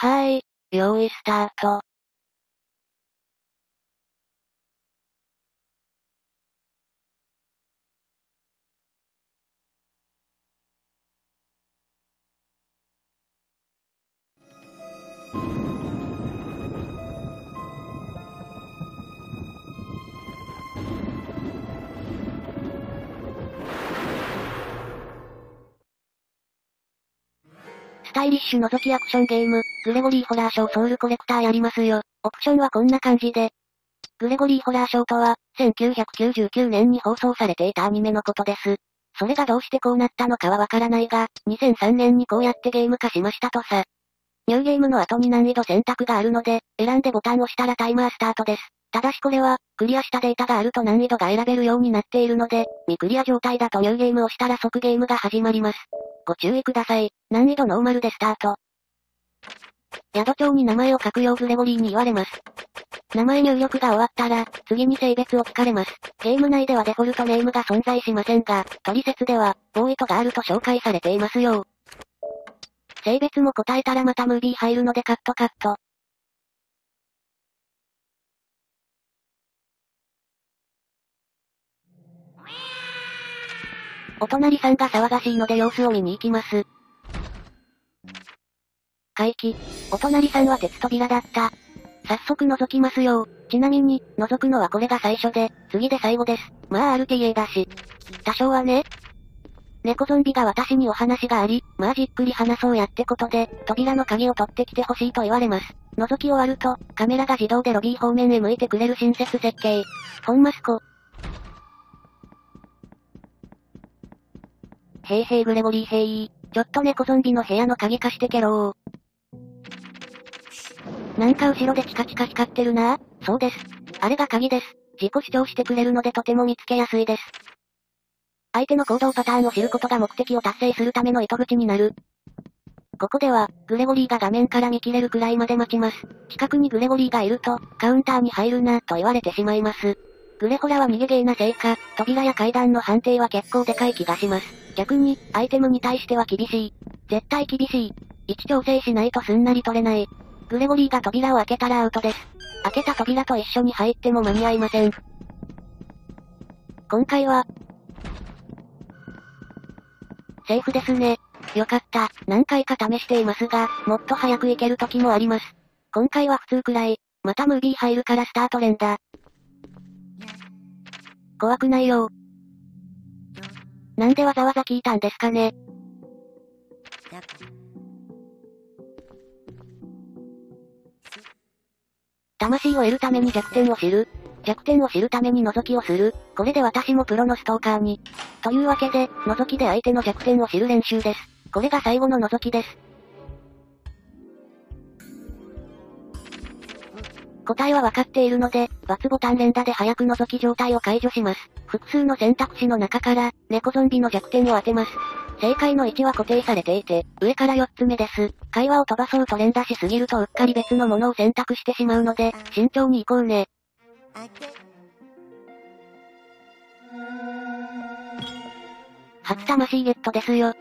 はーい、用意スタート。タイリッシュ覗きアクションゲーム、グレゴリーホラーショーソウルコレクターやりますよ。オプションはこんな感じで。グレゴリーホラーショーとは、1999年に放送されていたアニメのことです。それがどうしてこうなったのかはわからないが、2003年にこうやってゲーム化しましたとさ。ニューゲームの後に難易度選択があるので、選んでボタンを押したらタイマースタートです。ただしこれは、クリアしたデータがあると難易度が選べるようになっているので、未クリア状態だとニューゲームをしたら即ゲームが始まります。ご注意ください。難易度ノーマルでスタート。宿帳に名前を書くようグレゴリーに言われます。名前入力が終わったら、次に性別を聞かれます。ゲーム内ではデフォルトネームが存在しませんが、取説では、ボーイとガールと紹介されていますよ。性別も答えたらまたムービー入るのでカットカット。お隣さんが騒がしいので様子を見に行きます。回帰。お隣さんは鉄扉だった。早速覗きますよ。ちなみに、覗くのはこれが最初で、次で最後です。まあ RTA だし。多少はね。猫ゾンビが私にお話があり、まあじっくり話そうやってことで、扉の鍵を取ってきてほしいと言われます。覗き終わると、カメラが自動でロビー方面へ向いてくれる親切設計。ほんますこ。へいへいグレゴリーヘイちょっと猫ゾンビの部屋の鍵貸してけろー。なんか後ろでチカチカ光ってるなそうです。あれが鍵です。自己主張してくれるのでとても見つけやすいです。相手の行動パターンを知ることが目的を達成するための糸口になる。ここでは、グレゴリーが画面から見切れるくらいまで待ちます。近くにグレゴリーがいると、カウンターに入るな、と言われてしまいます。グレホラは逃げゲーなせいか、扉や階段の判定は結構でかい気がします。逆に、アイテムに対しては厳しい。絶対厳しい。位置調整しないとすんなり取れない。グレゴリーが扉を開けたらアウトです。開けた扉と一緒に入っても間に合いません。今回は、セーフですね。よかった。何回か試していますが、もっと早く行ける時もあります。今回は普通くらい。またムービー入るからスタート連打。怖くないよ。なんでわざわざ聞いたんですかね？魂を得るために弱点を知る。弱点を知るために覗きをする。これで私もプロのストーカーに。というわけで、覗きで相手の弱点を知る練習です。これが最後の覗きです。答えは分かっているので、×ボタン連打で早く覗き状態を解除します。複数の選択肢の中から、猫ゾンビの弱点を当てます。正解の位置は固定されていて、上から4つ目です。会話を飛ばそうと連打しすぎるとうっかり別のものを選択してしまうので、慎重に行こうね。初魂ゲットですよ。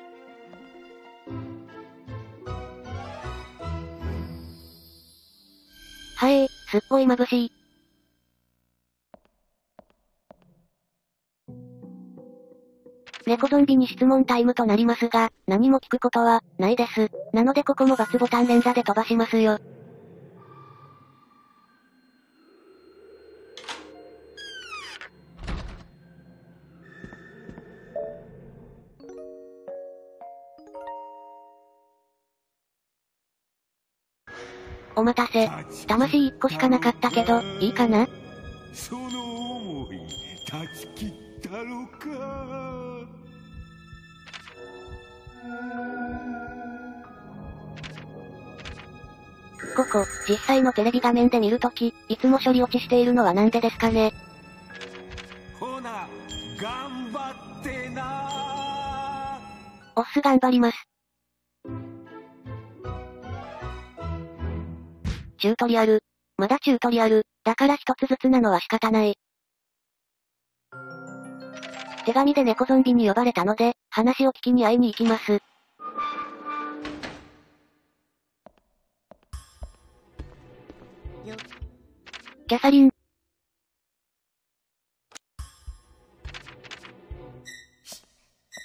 はい、すっごい眩しい。猫ゾンビに質問タイムとなりますが、何も聞くことは、ないです。なのでここも×ボタン連打で飛ばしますよ。お待たせ。魂1個しかなかったけど、いいかな？その思い、断ち切ったのか？ここ、実際のテレビ画面で見るとき、いつも処理落ちしているのはなんでですかね？ほな、頑張ってなおっす頑張ります。チュートリアル。まだチュートリアル、だから一つずつなのは仕方ない。手紙で猫ゾンビに呼ばれたので、話を聞きに会いに行きます。キャサリン。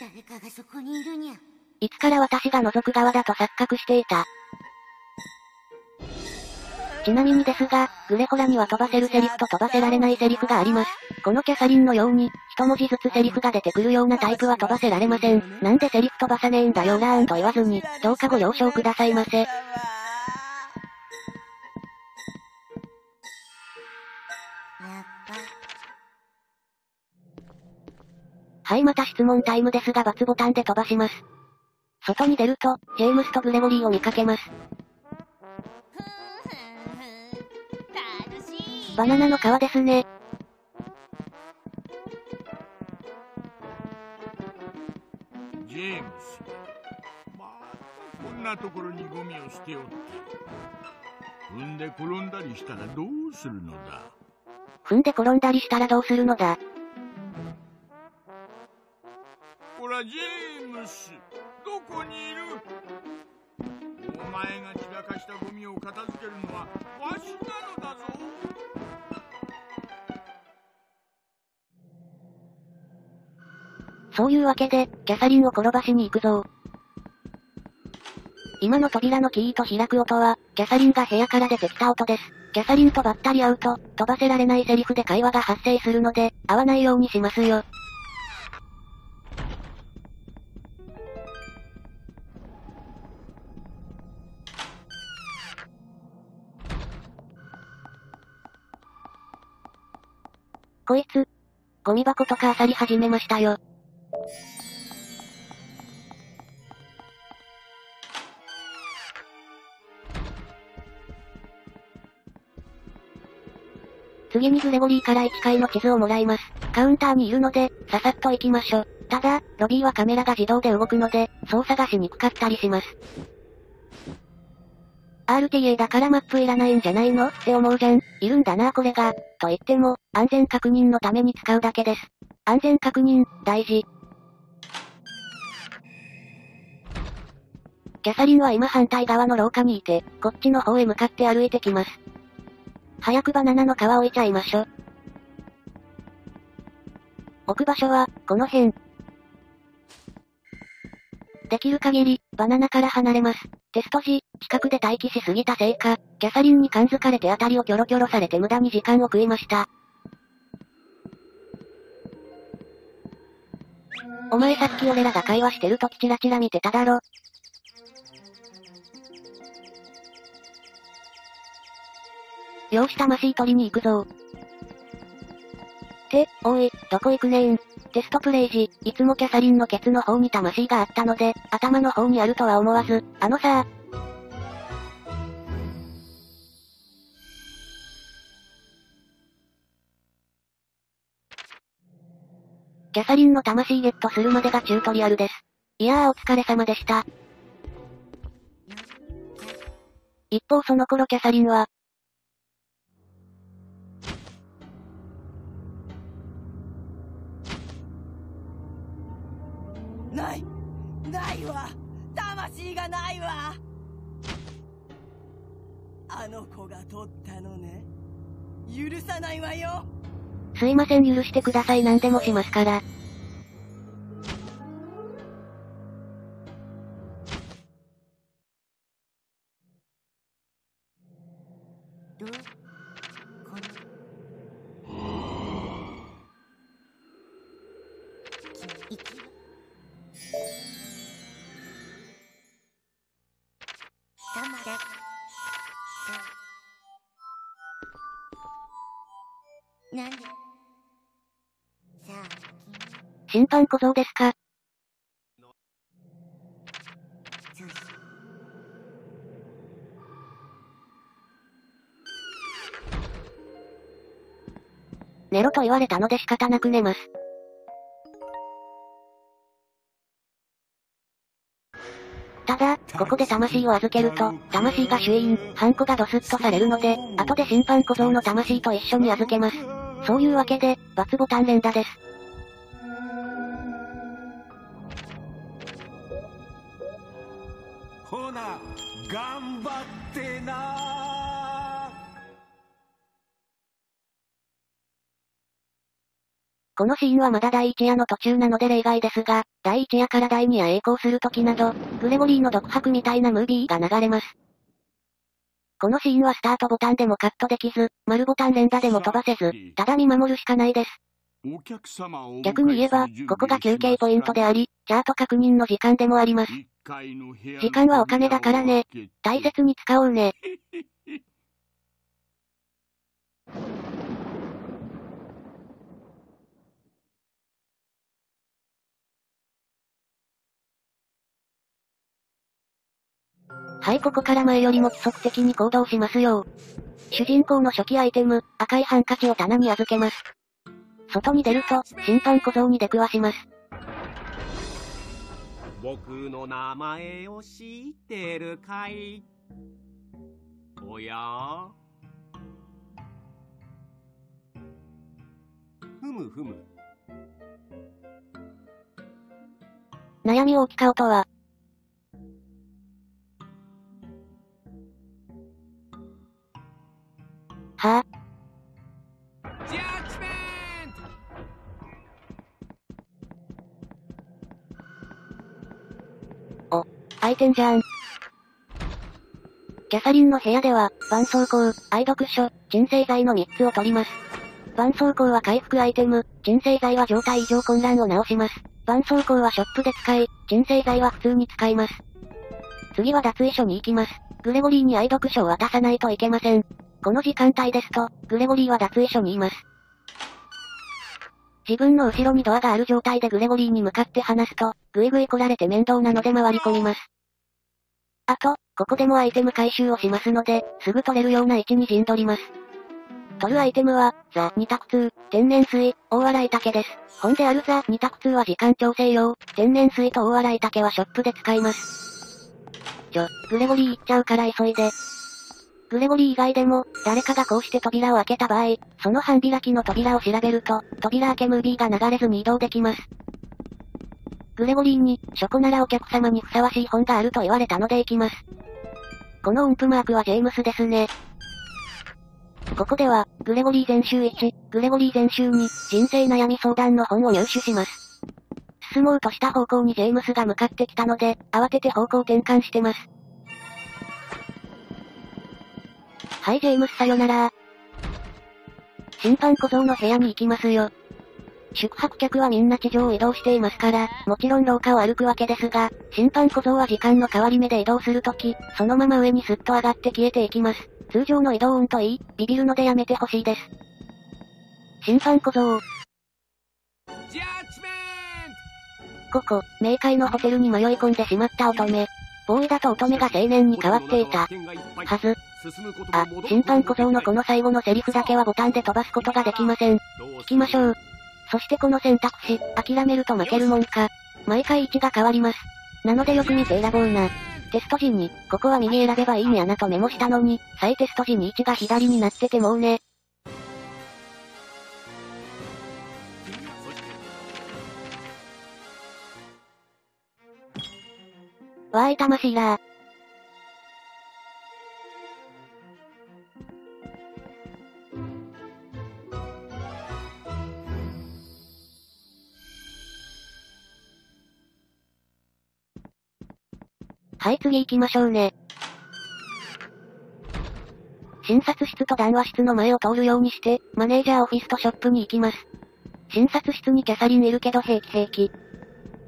誰かがそこにいるにゃ。いつから私が覗く側だと錯覚していた。ちなみにですが、グレホラには飛ばせるセリフと飛ばせられないセリフがあります。このキャサリンのように、一文字ずつセリフが出てくるようなタイプは飛ばせられません。なんでセリフ飛ばさねえんだよラーンと言わずに、どうかご了承くださいませ。はいまた質問タイムですが×ボタンで飛ばします。外に出ると、ジェームスとグレゴリーを見かけます。バナナの皮ですね。ジェームス。またこんなところにゴミを捨ておって。踏んで転んだりしたらどうするのだ？踏んで転んだりしたらどうするのだ？ほら、ジェームス。どこにいる？お前が散らかしたゴミを片付けるのはわしなのだぞ。そういうわけで、キャサリンを転ばしに行くぞ。今の扉のキーと開く音は、キャサリンが部屋から出てきた音です。キャサリンとばったり会うと、飛ばせられないセリフで会話が発生するので、会わないようにしますよ。こいつ、ゴミ箱とか漁り始めましたよ。次にグレゴリーから1階の地図をもらいます。カウンターにいるので、ささっと行きましょ。ただ、ロビーはカメラが自動で動くので、操作がしにくかったりします。RTA だからマップいらないんじゃないのって思うじゃん。いるんだなこれが。と言っても、安全確認のために使うだけです。安全確認、大事。キャサリンは今反対側の廊下にいて、こっちの方へ向かって歩いてきます。早くバナナの皮置いちゃいましょ。置く場所は、この辺。できる限り、バナナから離れます。テスト時、近くで待機しすぎたせいか、キャサリンに感づかれてあたりをキョロキョロされて無駄に時間を食いました。お前さっき俺らが会話してるときチラチラ見てただろ。よーし魂取りに行くぞって、おい、どこ行くねん。テストプレイ時、いつもキャサリンのケツの方に魂があったので、頭の方にあるとは思わず、あのさキャサリンの魂ゲットするまでがチュートリアルです。いやーお疲れ様でした。一方その頃キャサリンは、ないないわ魂がないわあの子が取ったのね許さないわよすいません許してください何でもしますから。ど、この。き、いき。審判小僧ですか。寝ろと言われたので仕方なく寝ます。ただ、ここで魂を預けると、魂が主因、ハンコがドスッとされるので、後で審判小僧の魂と一緒に預けます。そういうわけで、×ボタン連打です。ほな、頑張ってなこのシーンはまだ第一夜の途中なので例外ですが、第一夜から第二夜栄光する時など、グレゴリーの独白みたいなムービーが流れます。このシーンはスタートボタンでもカットできず、丸ボタン連打でも飛ばせず、ただ見守るしかないです。逆に言えば、ここが休憩ポイントであり、チャート確認の時間でもあります。時間はお金だからね。大切に使おうね。はいここから前よりも規則的に行動しますよ主人公の初期アイテム、赤いハンカチを棚に預けます。外に出ると、審判小僧に出くわします。僕の名前を知ってるかい？おや？ふむふむ。悩みを置き換うとは、は？ぁ、お、開いてんじゃん。キャサリンの部屋では、絆創膏、愛読書、鎮静剤の3つを取ります。絆創膏は回復アイテム、鎮静剤は状態異常混乱を直します。絆創膏はショップで使い、鎮静剤は普通に使います。次は脱衣所に行きます。グレゴリーに愛読書を渡さないといけません。この時間帯ですと、グレゴリーは脱衣所にいます。自分の後ろにドアがある状態でグレゴリーに向かって話すと、ぐいぐい来られて面倒なので回り込みます。あと、ここでもアイテム回収をしますので、すぐ取れるような位置に陣取ります。取るアイテムは、ザ・二択2、天然水、大洗竹です。本であるザ・二択2は時間調整用、天然水と大洗竹はショップで使います。ちょ、グレゴリー行っちゃうから急いで。グレゴリー以外でも、誰かがこうして扉を開けた場合、その半開きの扉を調べると、扉開けムービーが流れずに移動できます。グレゴリーに、書庫ならお客様にふさわしい本があると言われたので行きます。この音符マークはジェームスですね。ここでは、グレゴリー全集1、グレゴリー全集2、人生悩み相談の本を入手します。進もうとした方向にジェームスが向かってきたので、慌てて方向転換してます。はいジェームスさよなら審判小僧の部屋に行きますよ。宿泊客はみんな地上を移動していますから、もちろん廊下を歩くわけですが、審判小僧は時間の変わり目で移動するとき、そのまま上にスッと上がって消えていきます。通常の移動音といい、ビビるのでやめてほしいです。審判小僧。ここ、冥界のホテルに迷い込んでしまった乙女。ボーイだと乙女が青年に変わっていた。はず。あ、審判小僧のこの最後のセリフだけはボタンで飛ばすことができません。聞きましょう。そしてこの選択肢、諦めると負けるもんか。毎回位置が変わります。なのでよく見て選ぼうな。テスト時に、ここは右選べばいいんやなとメモしたのに、再テスト時に位置が左になっててもうね。わーい魂ら次行きましょうね。診察室と談話室の前を通るようにして、マネージャーオフィスとショップに行きます。診察室にキャサリンいるけど平気平気。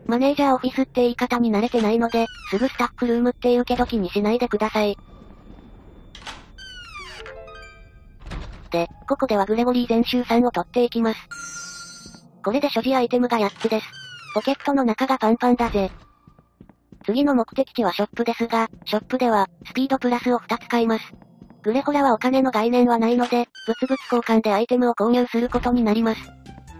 マネージャーオフィスって言い方に慣れてないので、すぐスタッフルームって言うけど気にしないでください。で、ここではグレゴリー全集3を取っていきます。これで所持アイテムが8つです。ポケットの中がパンパンだぜ。次の目的地はショップですが、ショップでは、スピードプラスを2つ買います。グレホラはお金の概念はないので、物々交換でアイテムを購入することになります。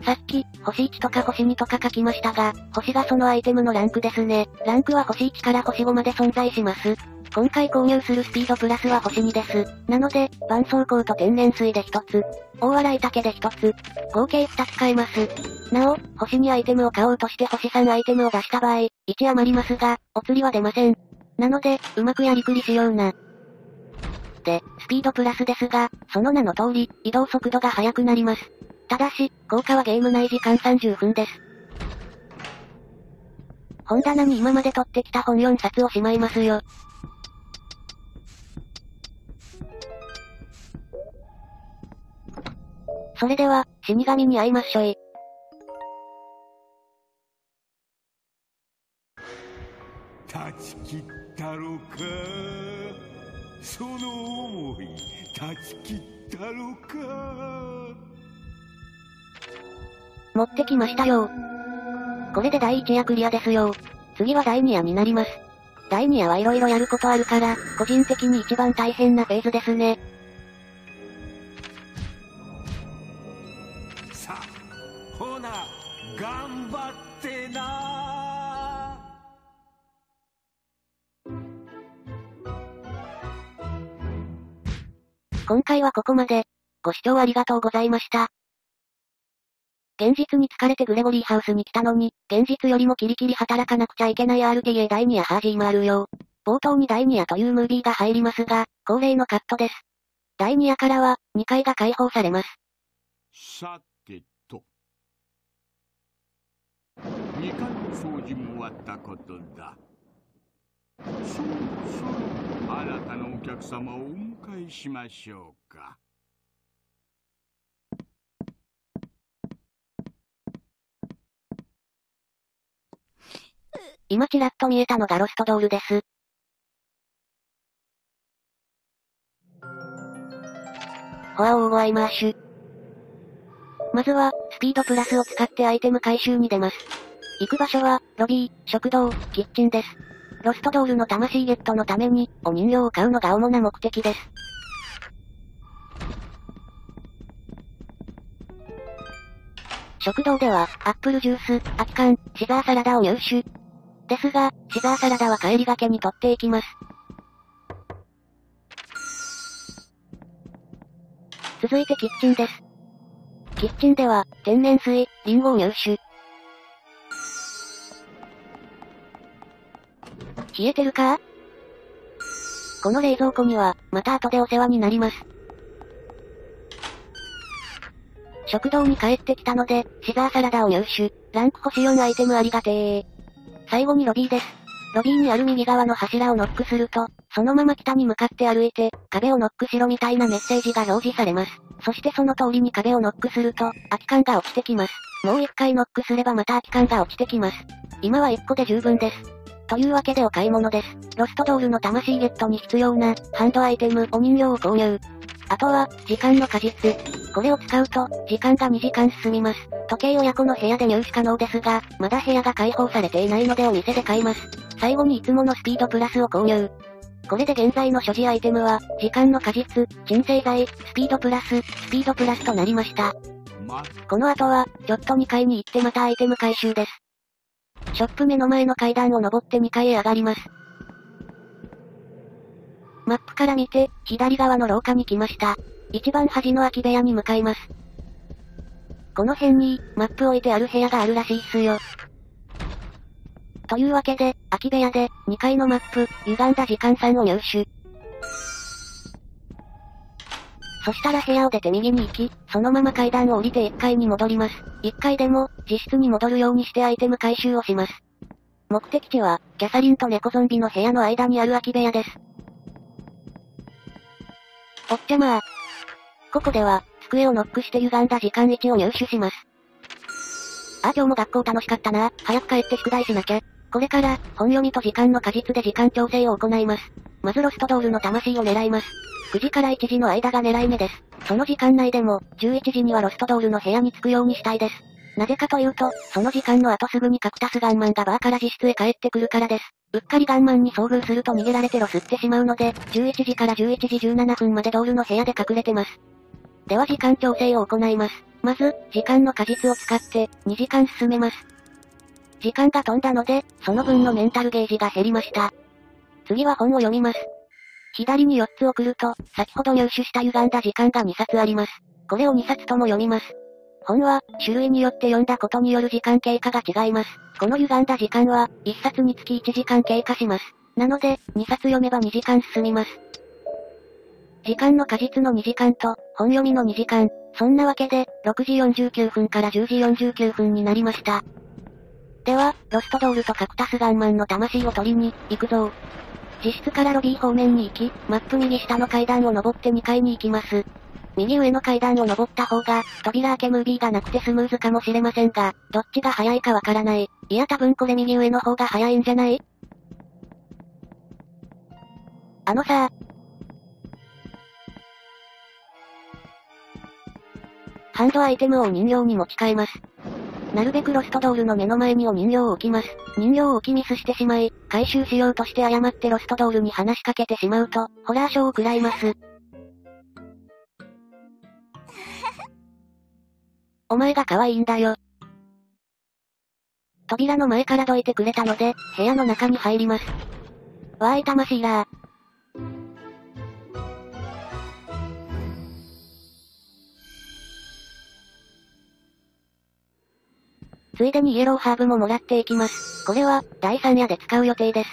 さっき、星1とか星2とか書きましたが、星がそのアイテムのランクですね。ランクは星1から星5まで存在します。今回購入するスピードプラスは星2です。なので、絆創膏と天然水で1つ。大洗竹で1つ。合計2つ買えます。なお、星2アイテムを買おうとして星3アイテムを出した場合、1余りますが、お釣りは出ません。なので、うまくやりくりしような。で、スピードプラスですが、その名の通り、移動速度が速くなります。ただし、効果はゲーム内時間30分です。本棚に今まで取ってきた本4冊をしまいますよ。それでは、死神に会いましょい。断ち切ったろか？その思い断ち切ったろか？持ってきましたよこれで第1夜クリアですよ次は第2夜になります。第2夜は色々やることあるから、個人的に一番大変なフェーズですね。今回はここまで。ご視聴ありがとうございました。現実に疲れてグレゴリーハウスに来たのに、現実よりもキリキリ働かなくちゃいけない RTA 第2夜ハージーマールよ。冒頭に第2夜というムービーが入りますが、恒例のカットです。第2夜からは、2階が開放されます。さてと2階の掃除も終わったことだそろそろ新たなお客様をお迎えしましょうか今ちらっと見えたのがロストドールです。フォアオーゴアイマーシュ。まずは、スピードプラスを使ってアイテム回収に出ます。行く場所は、ロビー、食堂、キッチンです。ロストドールの魂ゲットのために、お人形を買うのが主な目的です。食堂では、アップルジュース、空き缶、シザーサラダを入手。ですが、シザーサラダは帰りがけに取っていきます。続いてキッチンです。キッチンでは、天然水、リンゴを入手。冷えてるか？この冷蔵庫には、また後でお世話になります。食堂に帰ってきたので、シザーサラダを入手。ランク星4アイテムありがてー。最後にロビーです。ロビーにある右側の柱をノックすると、そのまま北に向かって歩いて、壁をノックしろみたいなメッセージが表示されます。そしてその通りに壁をノックすると、空き缶が落ちてきます。もう一回ノックすればまた空き缶が落ちてきます。今は1個で十分です。というわけでお買い物です。ロストドールの魂ゲットに必要な、ハンドアイテム、お人形を購入。あとは、時間の果実。これを使うと、時間が2時間進みます。時計親子の部屋で入手可能ですが、まだ部屋が開放されていないのでお店で買います。最後にいつものスピードプラスを購入。これで現在の所持アイテムは、時間の果実、鎮静剤、スピードプラス、スピードプラスとなりました。この後は、ちょっと2階に行ってまたアイテム回収です。ショップ目の前の階段を登って2階へ上がります。マップから見て、左側の廊下に来ました。一番端の空き部屋に向かいます。この辺に、マップ置いてある部屋があるらしいっすよ。というわけで、空き部屋で、2階のマップ、歪んだ時間3を入手。そしたら部屋を出て右に行き、そのまま階段を降りて1階に戻ります。1階でも、自室に戻るようにしてアイテム回収をします。目的地は、キャサリンと猫ゾンビの部屋の間にある空き部屋です。おっちゃまー。ここでは、机をノックして歪んだ時間1を入手します。あ、今日も学校楽しかったな。早く帰って宿題しなきゃ。これから、本読みと時間の果実で時間調整を行います。まずロストドールの魂を狙います。9時から1時の間が狙い目です。その時間内でも、11時にはロストドールの部屋に着くようにしたいです。なぜかというと、その時間の後すぐにカクタスガンマンがバーから自室へ帰ってくるからです。うっかりガンマンに遭遇すると逃げられてロスってしまうので、11時から11時17分までドールの部屋で隠れてます。では時間調整を行います。まず、時間の果実を使って、2時間進めます。時間が飛んだので、その分のメンタルゲージが減りました。次は本を読みます。左に4つ送ると、先ほど入手した歪んだ時間が2冊あります。これを2冊とも読みます。本は、種類によって読んだことによる時間経過が違います。この歪んだ時間は、1冊につき1時間経過します。なので、2冊読めば2時間進みます。時間の果実の2時間と、本読みの2時間、そんなわけで、6時49分から10時49分になりました。では、ロストドールとカクタスガンマンの魂を取りに、行くぞ。自室からロビー方面に行き、マップ右下の階段を登って2階に行きます。右上の階段を登った方が、扉開けムービーがなくてスムーズかもしれませんが、どっちが早いかわからない。いや多分これ右上の方が早いんじゃない？あのさハンドアイテムを人形に持ち替えます。なるべくロストドールの目の前にお人形を置きます。人形を置きミスしてしまい、回収しようとして誤ってロストドールに話しかけてしまうと、ホラーショーを食らいます。お前が可愛いんだよ。扉の前からどいてくれたので、部屋の中に入ります。わーい魂らー。ついでにイエローハーブももらっていきます。これは、第3夜で使う予定です。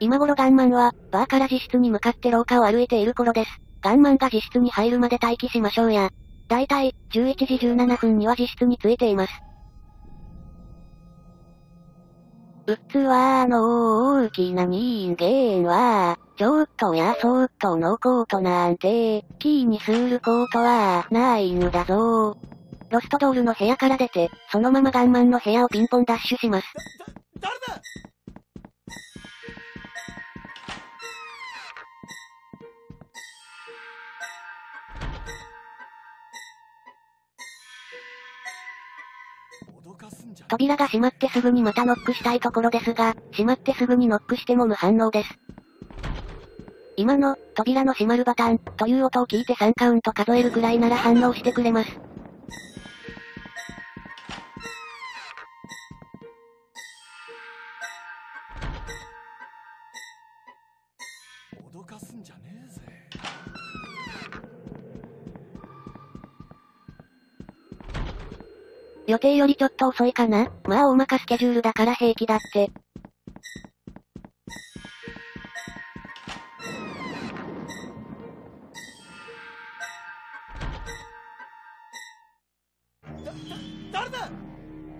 今頃ガンマンは、バーから自室に向かって廊下を歩いている頃です。ガンマンが自室に入るまで待機しましょうや。だいたい、11時17分には自室に着いています。うっつわーの大きな人間は、ちょっとやそっとのコートなんて、キーにするコートはないんだぞロストドールの部屋から出て、そのままガンマンの部屋をピンポンダッシュします。誰だ扉が閉まってすぐにまたノックしたいところですが、閉まってすぐにノックしても無反応です。今の、扉の閉まるバタン、という音を聞いて3カウント数えるくらいなら反応してくれます。予定よりちょっと遅いかな？まあ大まかスケジュールだから平気だって。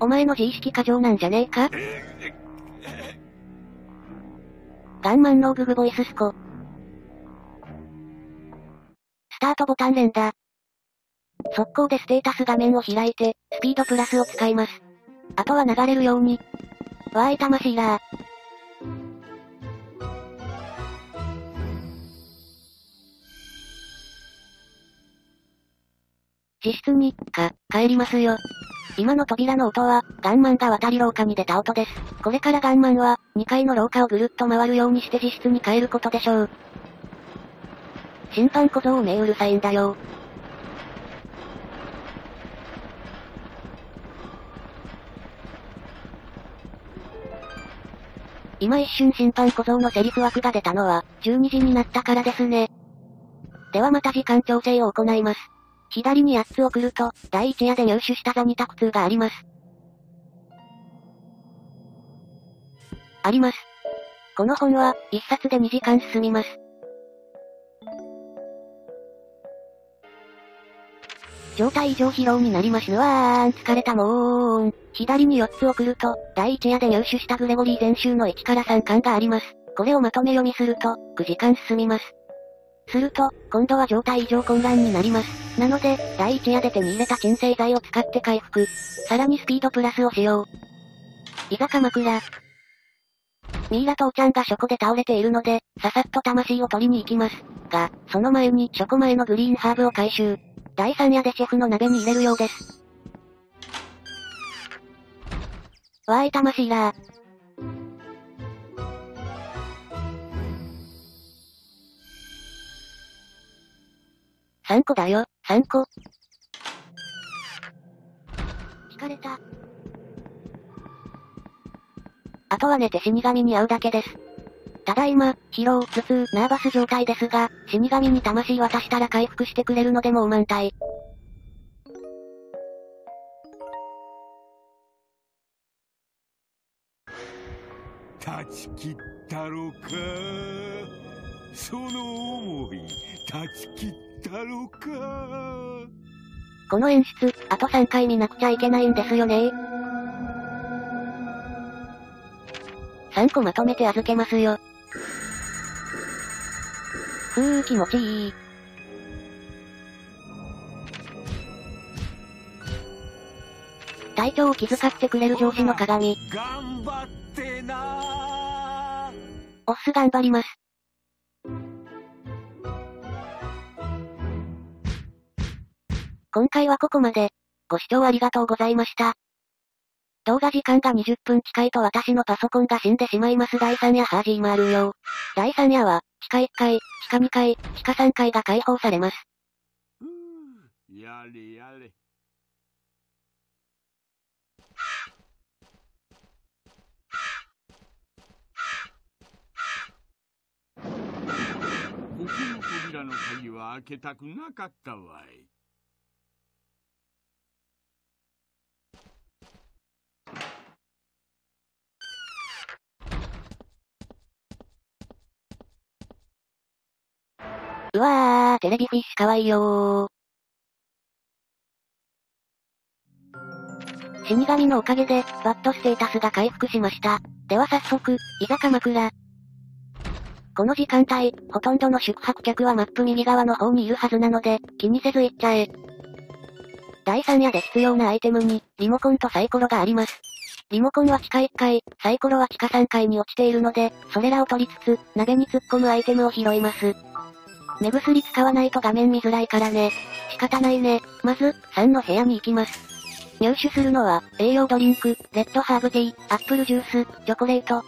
お前の自意識過剰なんじゃねえか？ガンマンのググボイススコ。スタートボタン連打。速攻でステータス画面を開いて、スピードプラスを使います。あとは流れるように。わーい魂らー。自室に、か、帰りますよ。今の扉の音は、ガンマンが渡り廊下に出た音です。これからガンマンは、2階の廊下をぐるっと回るようにして自室に帰ることでしょう。審判小僧めうるさいんだよ。今一瞬審判小僧のセリフ枠が出たのは、12時になったからですね。ではまた時間調整を行います。左に8つ送ると、第1夜で入手した座にタク2があります。あります。この本は、1冊で2時間進みます。状態異常疲労になりますわーん、疲れたもーん。左に4つ送ると、第1夜で入手したグレゴリー全集の1から3巻があります。これをまとめ読みすると、9時間進みます。すると、今度は状態異常混乱になります。なので、第1夜で手に入れた鎮静剤を使って回復。さらにスピードプラスをしよう。いざ鎌倉。ミイラ父ちゃんが書庫で倒れているので、ささっと魂を取りに行きます。が、その前に書庫前のグリーンハーブを回収。第3夜でシェフの鍋に入れるようです。わーい魂らー。3個だよ、3個。引かれた。あとは寝て死神に会うだけです。ただいま、疲労、頭痛、ナーバス状態ですが、死神に魂渡したら回復してくれるのでもう満体。断ち切ったろかその思い断ち切ったろかこの演出、あと3回見なくちゃいけないんですよね3個まとめて預けますよ。ふー気持ちいい。体調を気遣ってくれる上司の鏡。頑張ってなオス頑張ります。今回はここまで。ご視聴ありがとうございました。動画時間が20分近いと私のパソコンが死んでしまいます第3夜始まるよ。第3夜は、地下1階、地下2階、地下3階が開放されます。ふうやれやれ。ここの扉の鍵は開けたくなかったわい。うわー、テレビフィッシュかわいいよー。死神のおかげで、バッドステータスが回復しました。では早速、いざ鎌倉。この時間帯、ほとんどの宿泊客はマップ右側の方にいるはずなので、気にせず行っちゃえ。第3夜で必要なアイテムに、リモコンとサイコロがあります。リモコンは地下1階、サイコロは地下3階に落ちているので、それらを取りつつ、鍋に突っ込むアイテムを拾います。目薬使わないと画面見づらいからね。仕方ないね。まず、3の部屋に行きます。入手するのは、栄養ドリンク、レッドハーブティー、アップルジュース、チョコレート。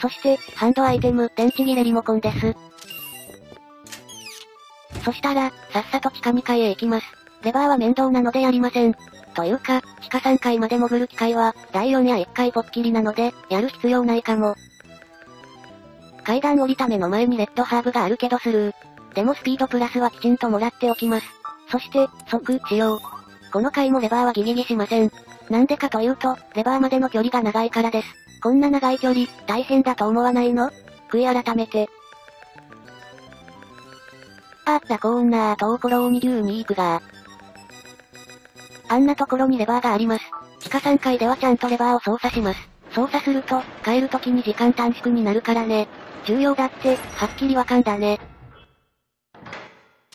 そして、ハンドアイテム、電池切れリモコンです。そしたら、さっさと地下2階へ行きます。レバーは面倒なのでやりません。というか、地下3階まで潜る機会は、第4や1回ぽっきりなので、やる必要ないかも。階段降りた目の前にレッドハーブがあるけどスルー。でもスピードプラスはきちんともらっておきます。そして、即、使用。この回もレバーはギリギリしません。なんでかというと、レバーまでの距離が長いからです。こんな長い距離、大変だと思わないの？悔い改めて。あったこんなところを20に行くが。あんなところにレバーがあります。地下3階ではちゃんとレバーを操作します。操作すると、帰るときに時間短縮になるからね。重要だって、はっきりわかんだね。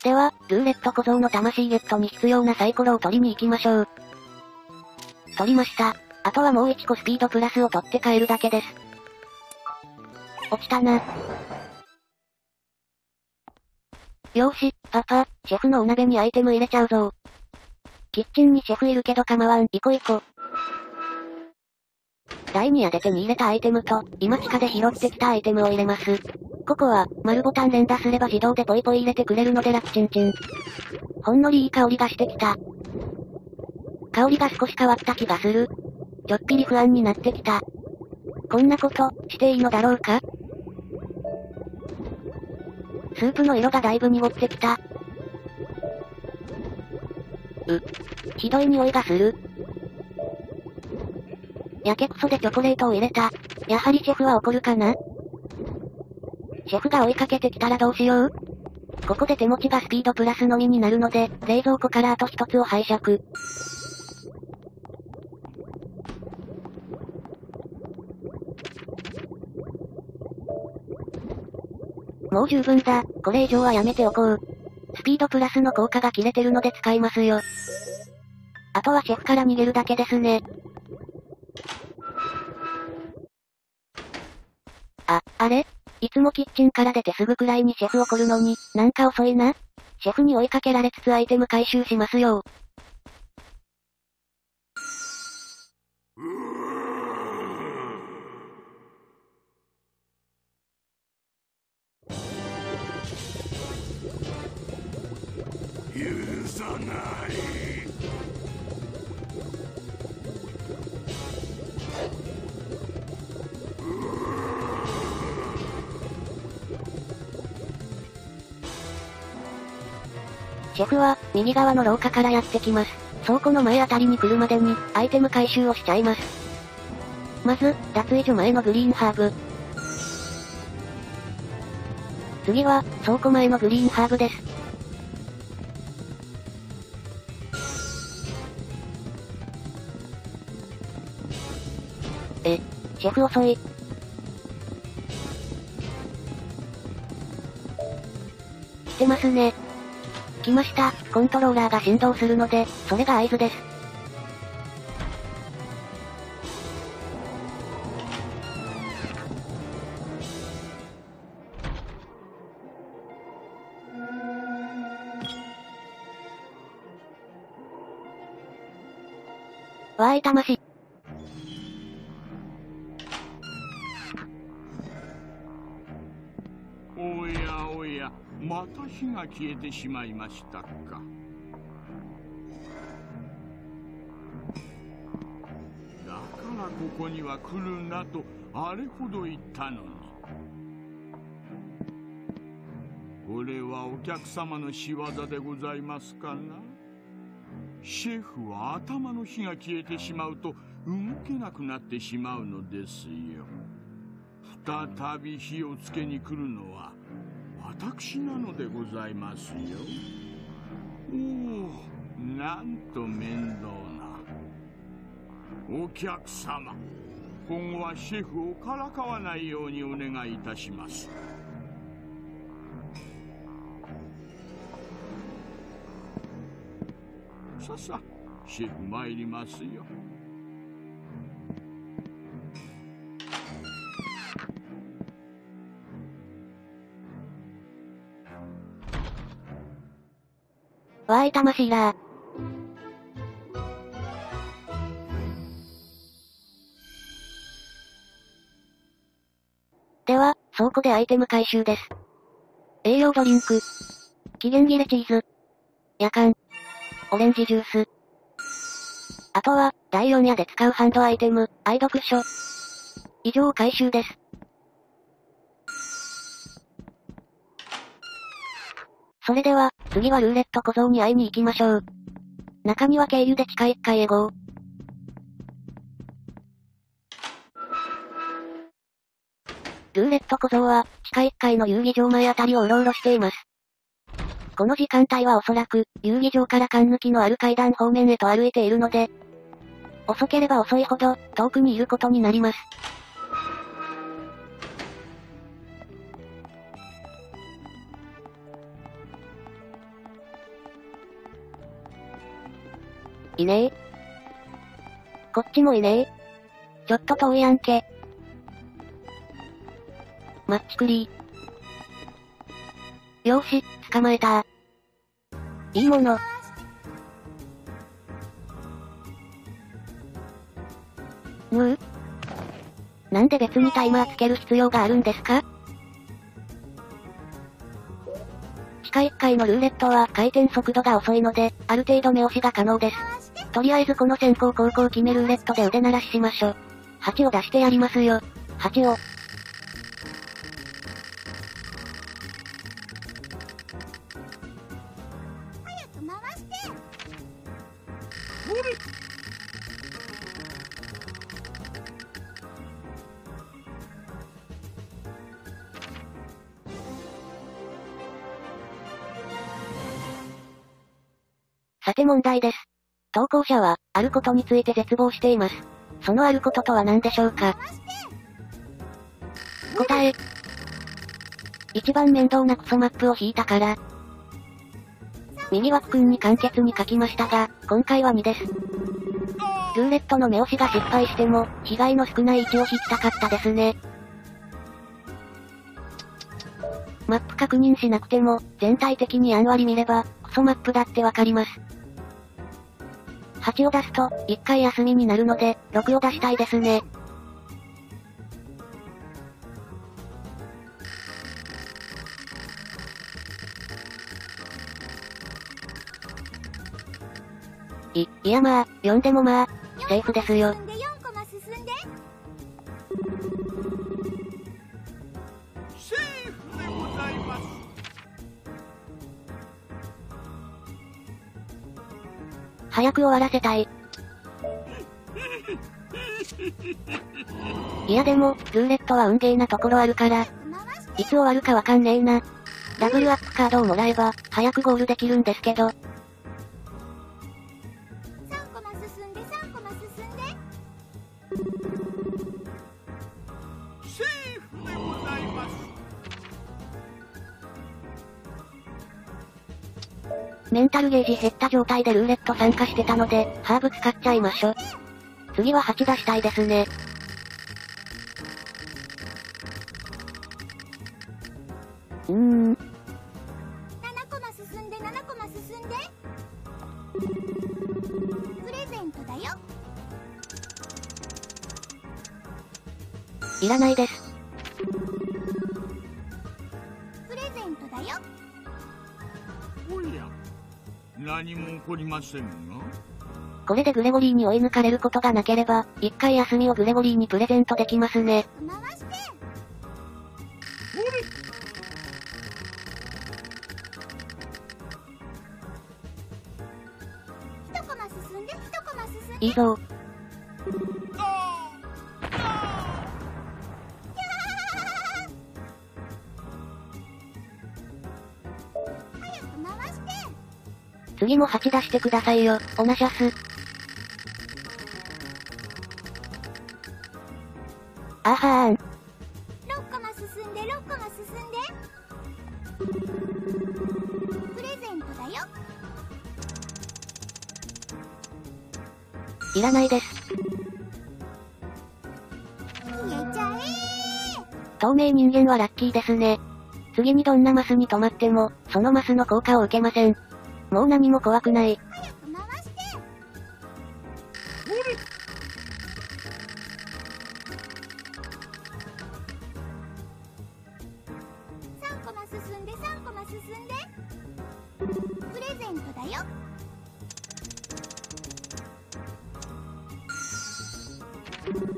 では、ルーレット小僧の魂ゲットに必要なサイコロを取りに行きましょう。取りました。あとはもう1個スピードプラスを取って帰るだけです。落ちたな。よし、パパ、シェフのお鍋にアイテム入れちゃうぞ。キッチンにシェフいるけど構わん、行こ行こ。第2夜で手に入れたアイテムと、今地下で拾ってきたアイテムを入れます。ここは、丸ボタン連打すれば自動でポイポイ入れてくれるので楽ちんちん。ほんのりいい香りがしてきた。香りが少し変わった気がする。ちょっぴり不安になってきた。こんなこと、していいのだろうか？スープの色がだいぶ濁ってきた。う。ひどい匂いがする。やけくそでチョコレートを入れた。やはりシェフは怒るかな？シェフが追いかけてきたらどうしよう？ここで手持ちがスピードプラスのみになるので、冷蔵庫からあと一つを拝借。もう十分だ、これ以上はやめておこう。スピードプラスの効果が切れてるので使いますよ。あとはシェフから逃げるだけですね。あ、あれ？いつもキッチンから出てすぐくらいにシェフ怒るのに、なんか遅いな。シェフに追いかけられつつアイテム回収しますよ。許さない。シェフは、右側の廊下からやってきます。倉庫の前あたりに来るまでに、アイテム回収をしちゃいます。まず、脱衣所前のグリーンハーブ。次は、倉庫前のグリーンハーブです。え、シェフ遅い。来てますね。来ました。コントローラーが振動するので、それが合図です。わーい魂。火が消えてしまいましたか。だからここには来るなとあれほど言ったのに。これはお客様の仕業でございますかな。シェフは頭の火が消えてしまうと動けなくなってしまうのですよ。再び火をつけに来るのは私なのでございますよ。おおなんと面倒な。お客様今後はシェフをからかわないようにお願いいたします。ささシェフ参りますよ。わーい魂らー。では、倉庫でアイテム回収です。栄養ドリンク。期限切れチーズ。夜間。オレンジジュース。あとは、第4夜で使うハンドアイテム、愛読書。以上回収です。それでは、次はルーレット小僧に会いに行きましょう。中庭経由で地下1階へ GO。ルーレット小僧は、地下1階の遊戯場前あたりをうろうろしています。この時間帯はおそらく、遊戯場から缶抜きのある階段方面へと歩いているので、遅ければ遅いほど、遠くにいることになります。いねえ。こっちもいねえ。ちょっと遠いやんけ。マッチクリー。よーし、捕まえたいいもの。ぬうなんで別にタイマーつける必要があるんですか？地下1階のルーレットは回転速度が遅いので、ある程度目押しが可能です。とりあえずこの先行後攻決めルーレットで腕鳴らししましょ。8を出してやりますよ。8を。投稿者は、あることについて絶望しています。そのあることとは何でしょうか？答え。一番面倒なクソマップを引いたから。右枠くんに簡潔に書きましたが、今回は2です。ルーレットの目押しが失敗しても、被害の少ない位置を引きたかったですね。マップ確認しなくても、全体的にやんわり見れば、クソマップだってわかります。8を出すと、1回休みになるので、6を出したいですね。い、いやまあ、4でもまあ、セーフですよ。早く終わらせたい。いやでも、ルーレットは運ゲーなところあるから、いつ終わるかわかんねえな。ダブルアップカードをもらえば、早くゴールできるんですけど、タルゲージ減った状態でルーレット参加してたので、ハーブ使っちゃいましょ。次は8出したいですね。うーん、7コマ進んで7コマ進んでプレゼントだよいらないです。こりませんがこれでグレゴリーに追い抜かれることがなければ、一回休みをグレゴリーにプレゼントできますね。回して一コマ進んで一コマ進んでいいぞ。次も8出してくださいよ、オナシャス。あはーん。6コマ進んで6コマ進んでプレゼントだよいらないです。消えちゃえ透明人間はラッキーですね。次にどんなマスに止まっても、そのマスの効果を受けません。もう何も怖くない。早く回して3コマ進んで3コマ進んでプレゼントだよ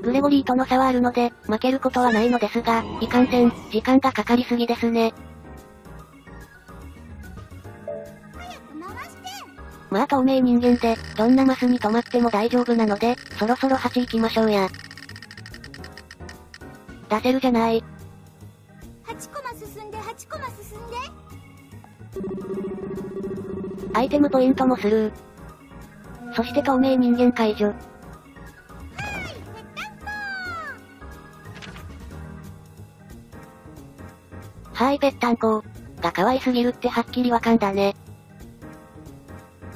グレゴリーとの差はあるので、負けることはないのですが、いかんせん、時間がかかりすぎですね。透明人間で、どんなマスに止まっても大丈夫なので、そろそろ8行きましょうや。出せるじゃない。8コマ進んで8コマ進んでアイテムポイントもスルー。そして透明人間解除。はいぺったんこはーいぺったんこが可愛すぎるってはっきりわかんだね。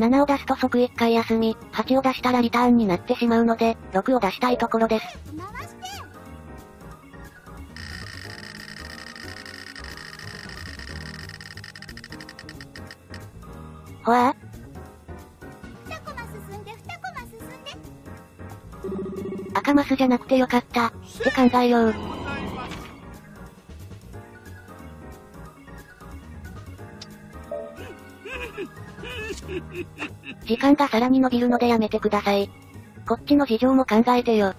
7を出すと即1回休み、8を出したらリターンになってしまうので、6を出したいところです。ほわ？赤マスじゃなくてよかった。って考えよう。時間がさらに伸びるのでやめてください。こっちの事情も考えてよ。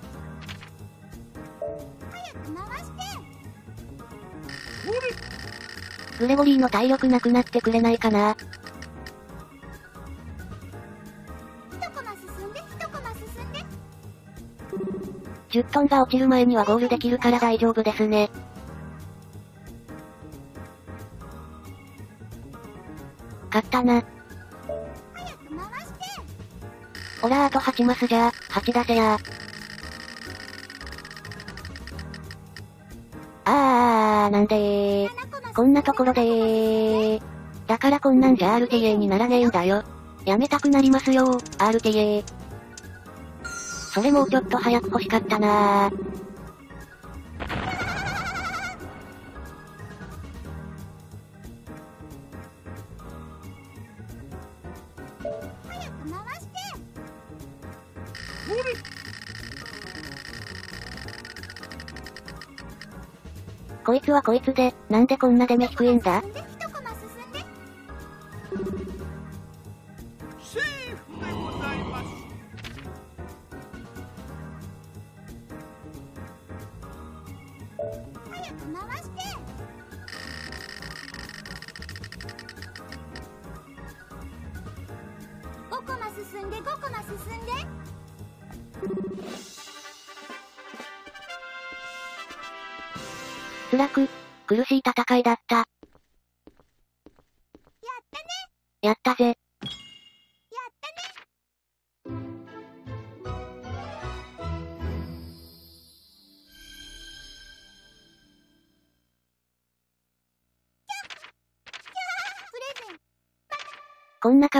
早く回してグレゴリーの体力なくなってくれないかな。1コマ進んで1コマ進んで10トンが落ちる前にはゴールできるから大丈夫ですね。勝ったな。ほらあと8マスじゃ、8出せや。あー、なんで。こんなところで。だからこんなんじゃ RTA にならねえんだよ。やめたくなりますよ、RTA。それもうちょっと早く欲しかったなー。実はこいつで、なんでこんな出目低いんだ？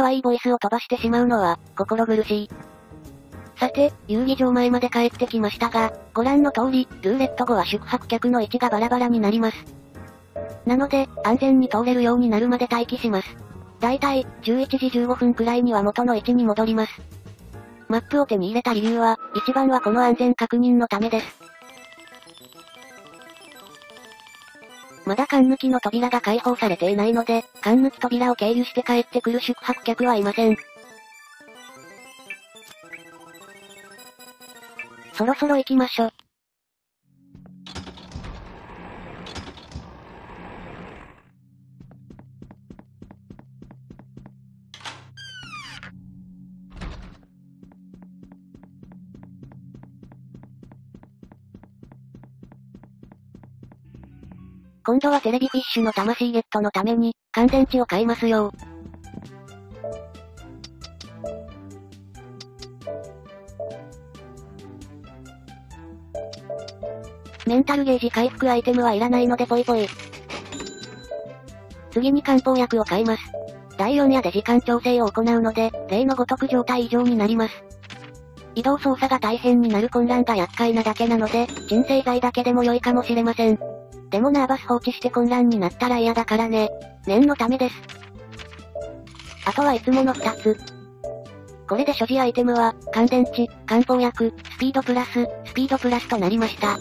愛いボイスを飛ばしてしまうのは、心苦しい。さて、遊技場前まで帰ってきましたが、ご覧の通り、ルーレット後は宿泊客の位置がバラバラになります。なので、安全に通れるようになるまで待機します。だいたい、11時15分くらいには元の位置に戻ります。マップを手に入れた理由は、一番はこの安全確認のためです。まだ缶抜きの扉が開放されていないので、缶抜き扉を経由して帰ってくる宿泊客はいません。そろそろ行きましょ。今度はテレビフィッシュの魂ゲットのために、乾電池を買いますよ。メンタルゲージ回復アイテムはいらないのでぽいぽい。次に漢方薬を買います。第4夜で時間調整を行うので、例のごとく状態異常になります。移動操作が大変になる混乱が厄介なだけなので、鎮静剤だけでも良いかもしれません。でもナーバス放置して混乱になったら嫌だからね。念のためです。あとはいつもの2つ。これで所持アイテムは、乾電池、漢方薬、スピードプラス、スピードプラスとなりました。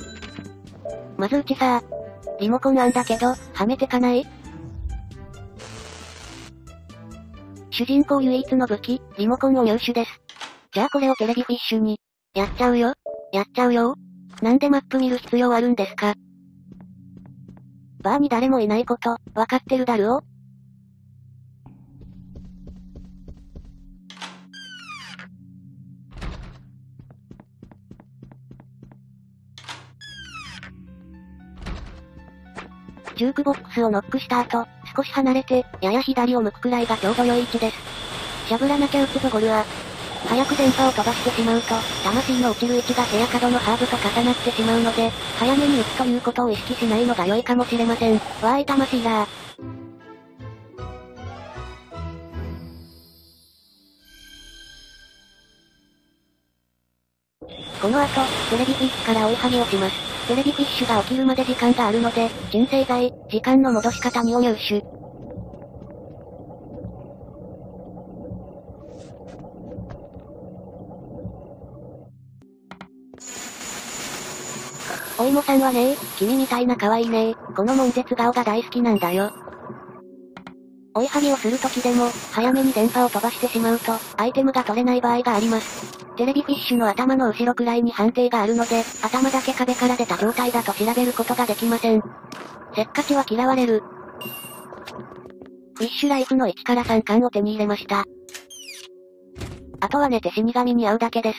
まずうちさリモコンあんだけど、はめてかない？主人公唯一の武器、リモコンを入手です。じゃあこれをテレビフィッシュに、やっちゃうよやっちゃうよなんでマップ見る必要あるんですか？バーに誰もいないこと、わかってるだろジュークボックスをノックした後、少し離れて、やや左を向くくらいがちょうど良い位置です。しゃぶらなきゃ打つぞゴルア。早く電波を飛ばしてしまうと、魂の落ちる位置が部屋角のハーブと重なってしまうので、早めに打つということを意識しないのが良いかもしれません。わーい魂だこの後、テレビフィッシュから追いはぎをします。テレビフィッシュが起きるまで時間があるので、鎮静剤、時間の戻し方にを入手。お芋さんはね君みたいな可愛いねこの悶絶顔が大好きなんだよ。追いはぎをするときでも、早めに電波を飛ばしてしまうと、アイテムが取れない場合があります。テレビフィッシュの頭の後ろくらいに判定があるので、頭だけ壁から出た状態だと調べることができません。せっかちは嫌われる。フィッシュライフの1から3巻を手に入れました。あとは寝て死神に会うだけです。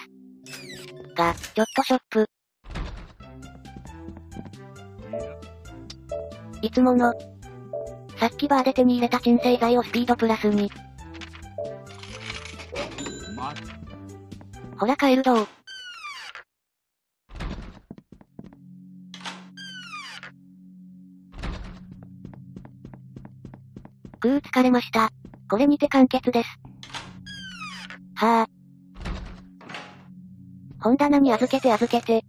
が、ちょっとショップ。いつもの。さっきバーで手に入れた鎮静剤をスピードプラスに。ほらカエルどうくー疲れました。これにて完結です。はぁ。本棚に預けて預けて、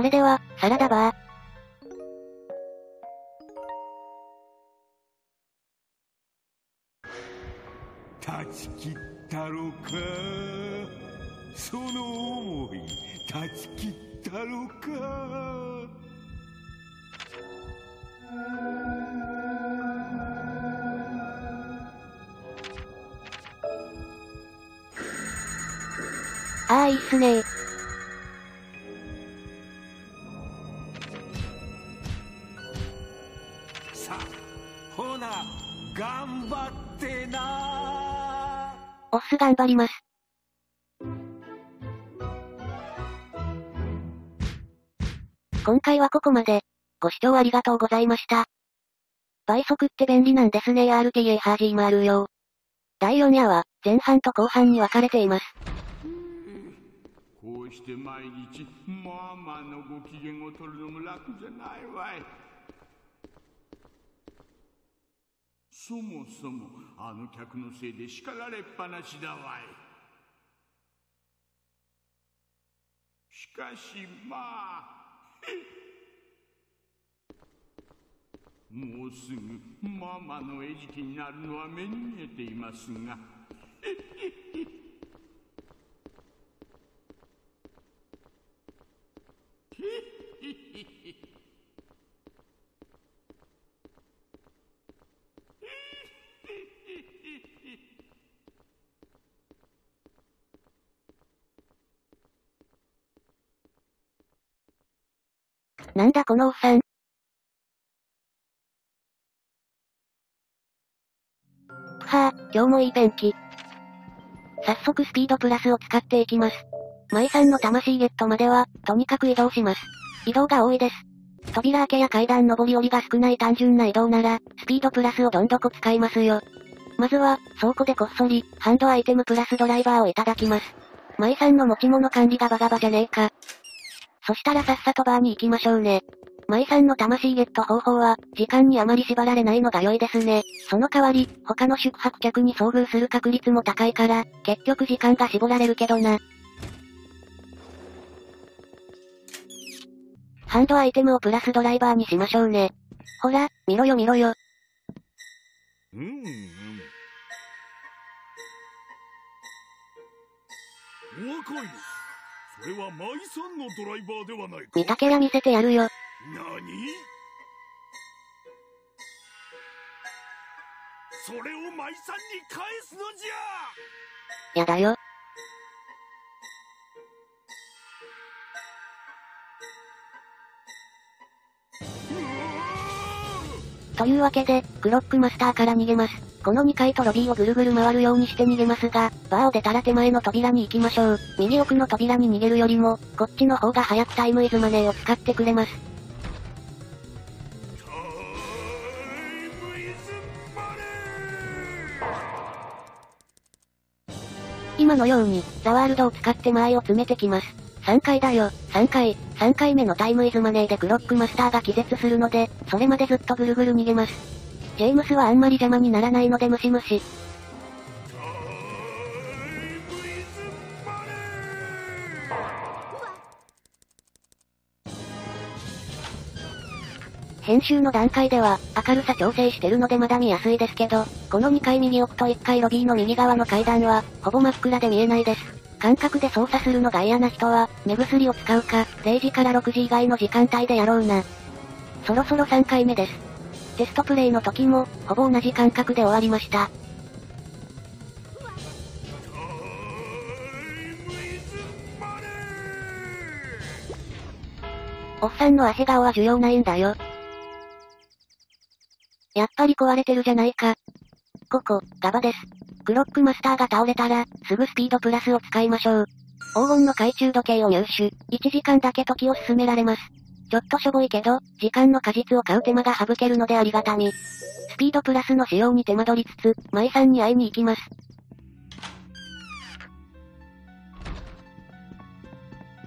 それでは、サラダバー。断ち切ったろか？その思い断ち切ったろか？ああいいっすねス頑張ります。今回はここまで。ご視聴ありがとうございました。倍速って便利なんですね RTA ハージーマール用。第4夜は、前半と後半に分かれています。こうして毎日まあまあのご機嫌を取るのも楽じゃないわいそもそもあの客のせいで叱られっぱなしだわい。しかしまあもうすぐママの餌食になるのは目に見えていますが。なんだこのおっさん。はー、今日もいい天気。早速スピードプラスを使っていきます。舞さんの魂ゲットまでは、とにかく移動します。移動が多いです。扉開けや階段上り下りが少ない単純な移動なら、スピードプラスをどんどこ使いますよ。まずは、倉庫でこっそり、ハンドアイテムプラスドライバーをいただきます。舞さんの持ち物管理がバガバじゃねえか。そしたらさっさとバーに行きましょうね。舞さんの魂ゲット方法は、時間にあまり縛られないのが良いですね。その代わり、他の宿泊客に遭遇する確率も高いから、結局時間が絞られるけどな。ハンドアイテムをプラスドライバーにしましょうね。ほら、見ろよ見ろよ。うんうんお若いのそれは舞さんのドライバーではないか見たけりゃ見せてやるよ。何？それを舞さんに返すのじゃやだよ。というわけで、クロックマスターから逃げます。この2階とロビーをぐるぐる回るようにして逃げますが、バーを出たら手前の扉に行きましょう。右奥の扉に逃げるよりも、こっちの方が早くタイムイズマネーを使ってくれます。今のように、ザワールドを使って間合いを詰めてきます。3回だよ、3回、3回目のタイムイズマネーでクロックマスターが気絶するので、それまでずっとぐるぐる逃げます。ジェームスはあんまり邪魔にならないのでムシムシ。編集の段階では、明るさ調整してるのでまだ見やすいですけど、この2階右奥と1階ロビーの右側の階段は、ほぼ真っ暗で見えないです。感覚で操作するのが嫌な人は、目薬を使うか、0時から6時以外の時間帯でやろうな。そろそろ3回目です。テストプレイの時も、ほぼ同じ感覚で終わりました。おっさんの汗顔は需要ないんだよ。やっぱり壊れてるじゃないか。ここ、ガバです。クロックマスターが倒れたら、すぐスピードプラスを使いましょう。黄金の懐中時計を入手、1時間だけ時を進められます。ちょっとしょぼいけど、時間の果実を買う手間が省けるのでありがたみ。スピードプラスの使用に手間取りつつ、舞さんに会いに行きます。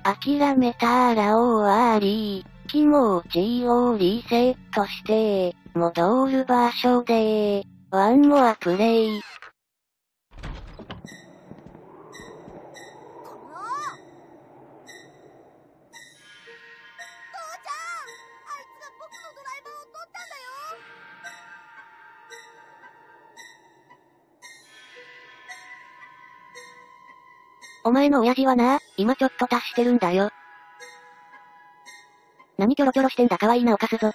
諦めたら終わり、気持ちをリセットして、戻る場所で、ワンモアプレイ。お前の親父はな、今ちょっと達してるんだよ。何キョロキョロしてんだ可愛いなおかすぞ。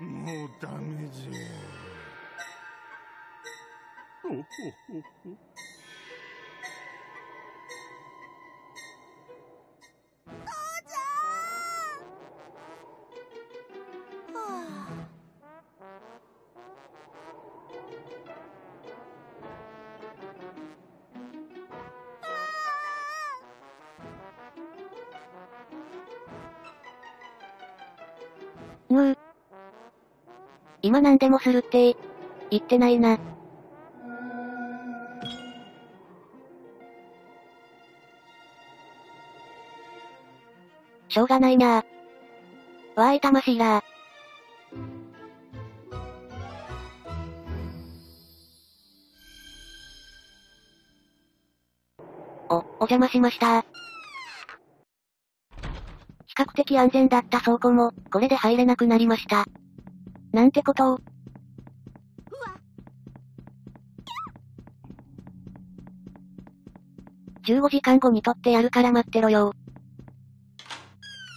もうダメじゃほほほほぬー。今何でもするって言ってないな。しょうがないにゃー。わーい魂らー。お、お邪魔しました較的安全だった倉庫も、これで入れなくなりました。なんてことを。15時間後に撮ってやるから待ってろよ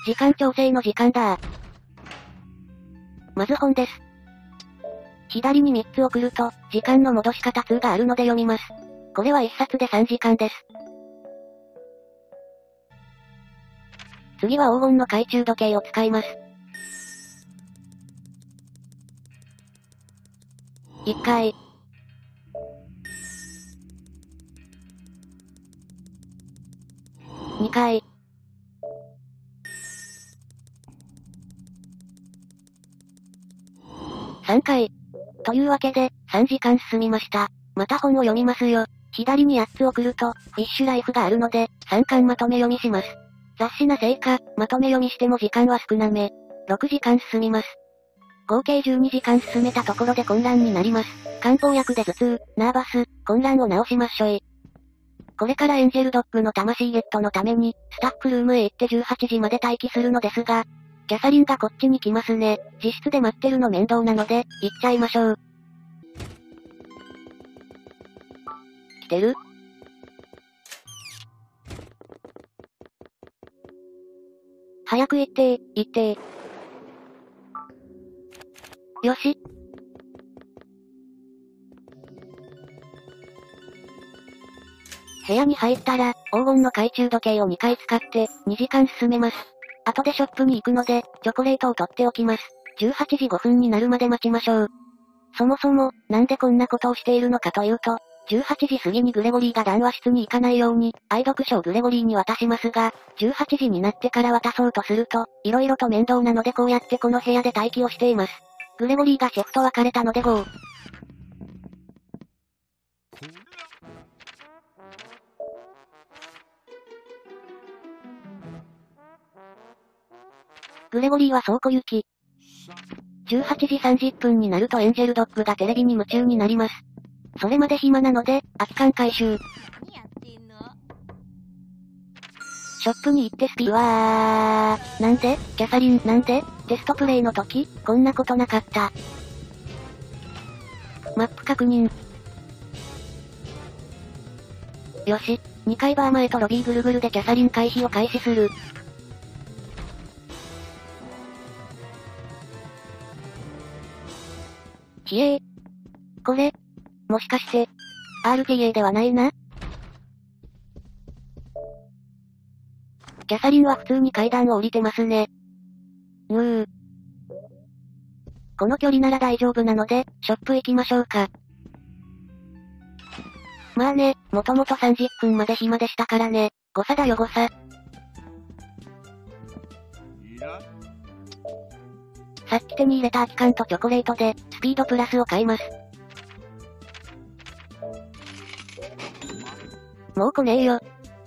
時間調整の時間だまず本です。左に3つ送ると、時間の戻し方2があるので読みます。これは1冊で3時間です。次は黄金の懐中時計を使います。1回。2回。3回。というわけで、3時間進みました。また本を読みますよ。左に8つ送ると、フィッシュライフがあるので、3巻まとめ読みします。雑誌なせいか、まとめ読みしても時間は少なめ。6時間進みます。合計12時間進めたところで混乱になります。漢方薬で頭痛、ナーバス、混乱を直しましょい。これからエンジェルドッグの魂ゲットのために、スタッフルームへ行って18時まで待機するのですが、キャサリンがこっちに来ますね。自室で待ってるの面倒なので、行っちゃいましょう。来てる？早く行ってー、行ってー。よし。部屋に入ったら、黄金の懐中時計を2回使って、2時間進めます。後でショップに行くので、チョコレートを取っておきます。18時5分になるまで待ちましょう。そもそも、なんでこんなことをしているのかというと、18時過ぎにグレゴリーが談話室に行かないように、愛読書をグレゴリーに渡しますが、18時になってから渡そうとすると、色々と面倒なのでこうやってこの部屋で待機をしています。グレゴリーがシェフと別れたので GO。グレゴリーは倉庫行き。18時30分になるとエンジェルドッグがテレビに夢中になります。それまで暇なので、空き缶回収。何やってんの？ショップに行ってスピーわー。なんで？キャサリン、なんで？テストプレイの時、こんなことなかった。マップ確認。よし、2階バー前とロビーぐるぐるでキャサリン回避を開始する。ひえー。これ、もしかして、RTA ではないな？キャサリンは普通に階段を降りてますね。うー。この距離なら大丈夫なので、ショップ行きましょうか。まあね、もともと30分まで暇でしたからね。誤差だよ誤差。さっき手に入れた空き缶とチョコレートで、スピードプラスを買います。もう来ねえよ。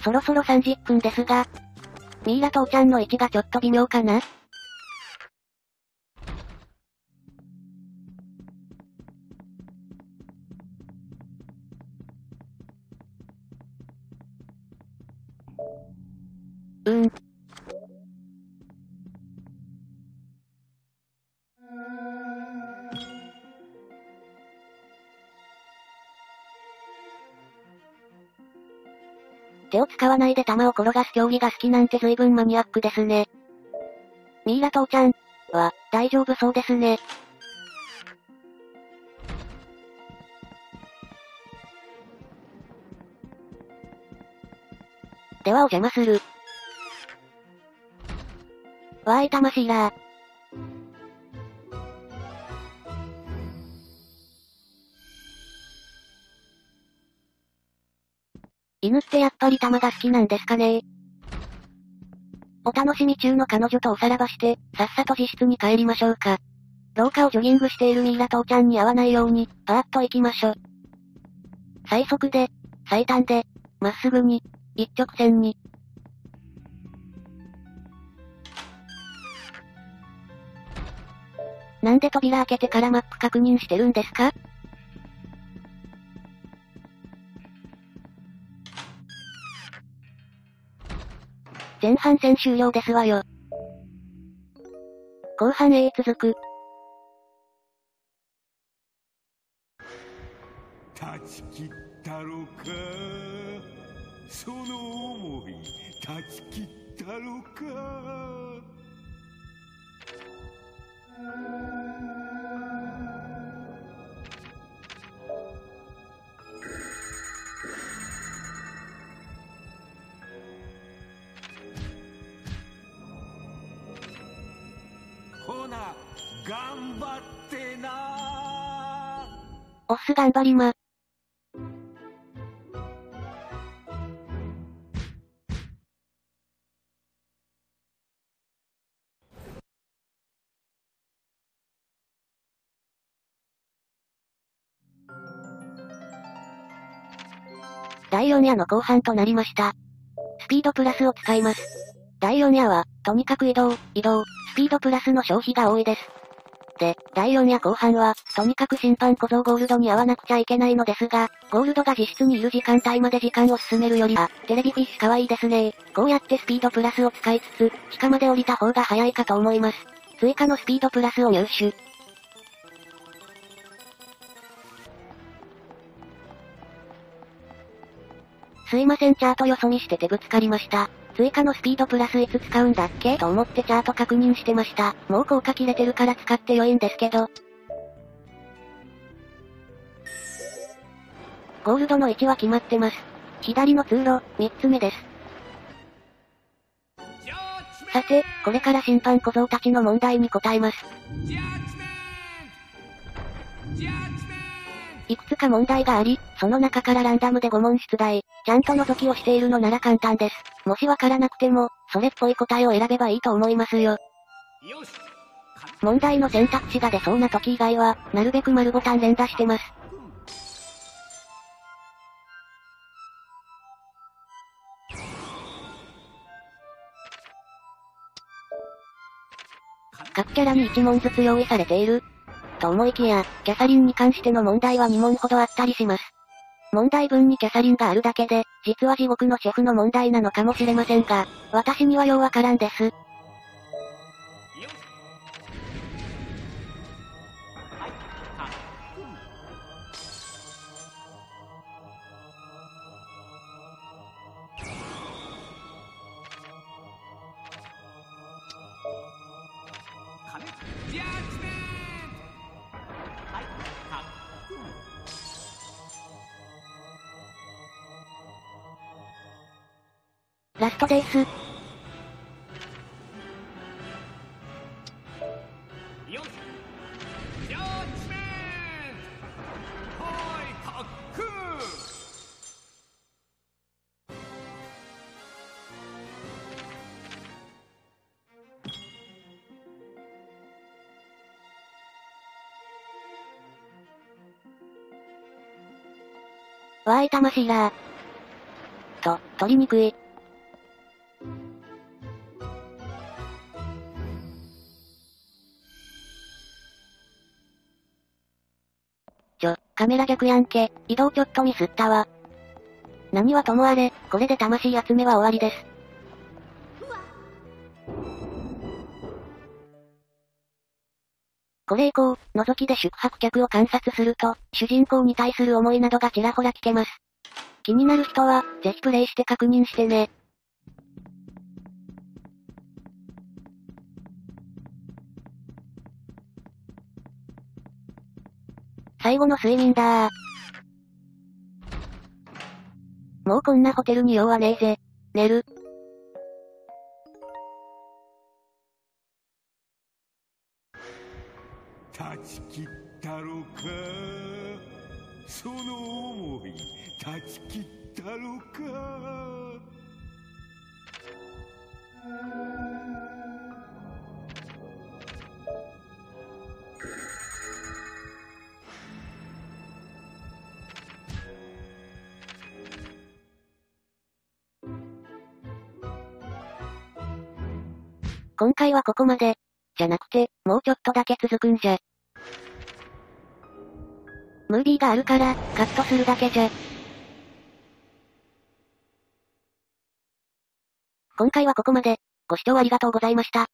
そろそろ30分ですが。ミイラ父ちゃんの位置がちょっと微妙かな？使わないで弾を転がす競技が好きなんて随分マニアックですね。ミイラ父ちゃんは、大丈夫そうですね。ではお邪魔する。わーい魂らー。犬ってやっぱり玉が好きなんですかねお楽しみ中の彼女とおさらばして、さっさと自室に帰りましょうか。廊下をジョギングしているミイラ父ちゃんに会わないように、パーッと行きましょ。最速で、最短で、まっすぐに、一直線に。なんで扉開けてからマップ確認してるんですか？前半戦終了ですわよ。後半へ続く。断ち切ったろかその思い断ち切ったろかおっす頑張りま。第4夜の後半となりました。スピードプラスを使います。第4夜は、とにかく移動、移動、スピードプラスの消費が多いです。で、第4夜後半は、とにかく審判小僧ゴールドに会わなくちゃいけないのですが、ゴールドが実質にいる時間帯まで時間を進めるよりは、テレビフィッシュ可愛いですねこうやってスピードプラスを使いつつ、地下まで降りた方が早いかと思います。追加のスピードプラスを入手。すいませんチャートよそ見しててぶつかりました。追加のスピードプラスいつ使うんだっけ？と思ってチャート確認してました。もう効果切れてるから使って良いんですけど。ゴールドの位置は決まってます。左の通路、3つ目です。さて、これから審判小僧たちの問題に答えます。いくつか問題があり、その中からランダムで5問出題。ちゃんと覗きをしているのなら簡単です。もしわからなくても、それっぽい答えを選べばいいと思いますよ。よし問題の選択肢が出そうな時以外は、なるべく丸ボタン連打してます。各キャラに1問ずつ用意されている。と思いきや、キャサリンに関しての問題は2問ほどあったりします。問題文にキャサリンがあるだけで、実は地獄のシェフの問題なのかもしれませんが、私にはようわからんです。ストです。わーい魂らー。と、取りにくい。カメラ逆やんけ、移動ちょっとミスったわ。何はともあれ、これで魂集めは終わりです。これ以降、覗きで宿泊客を観察すると、主人公に対する思いなどがちらほら聞けます。気になる人は、ぜひプレイして確認してね。最後の睡眠だー。もうこんなホテルに用はねえぜ。寝る。断ち切ったろかその思い断ち切ったろか今回はここまで。じゃなくて、もうちょっとだけ続くんじゃ。ムービーがあるから、カットするだけじゃ。今回はここまで。ご視聴ありがとうございました。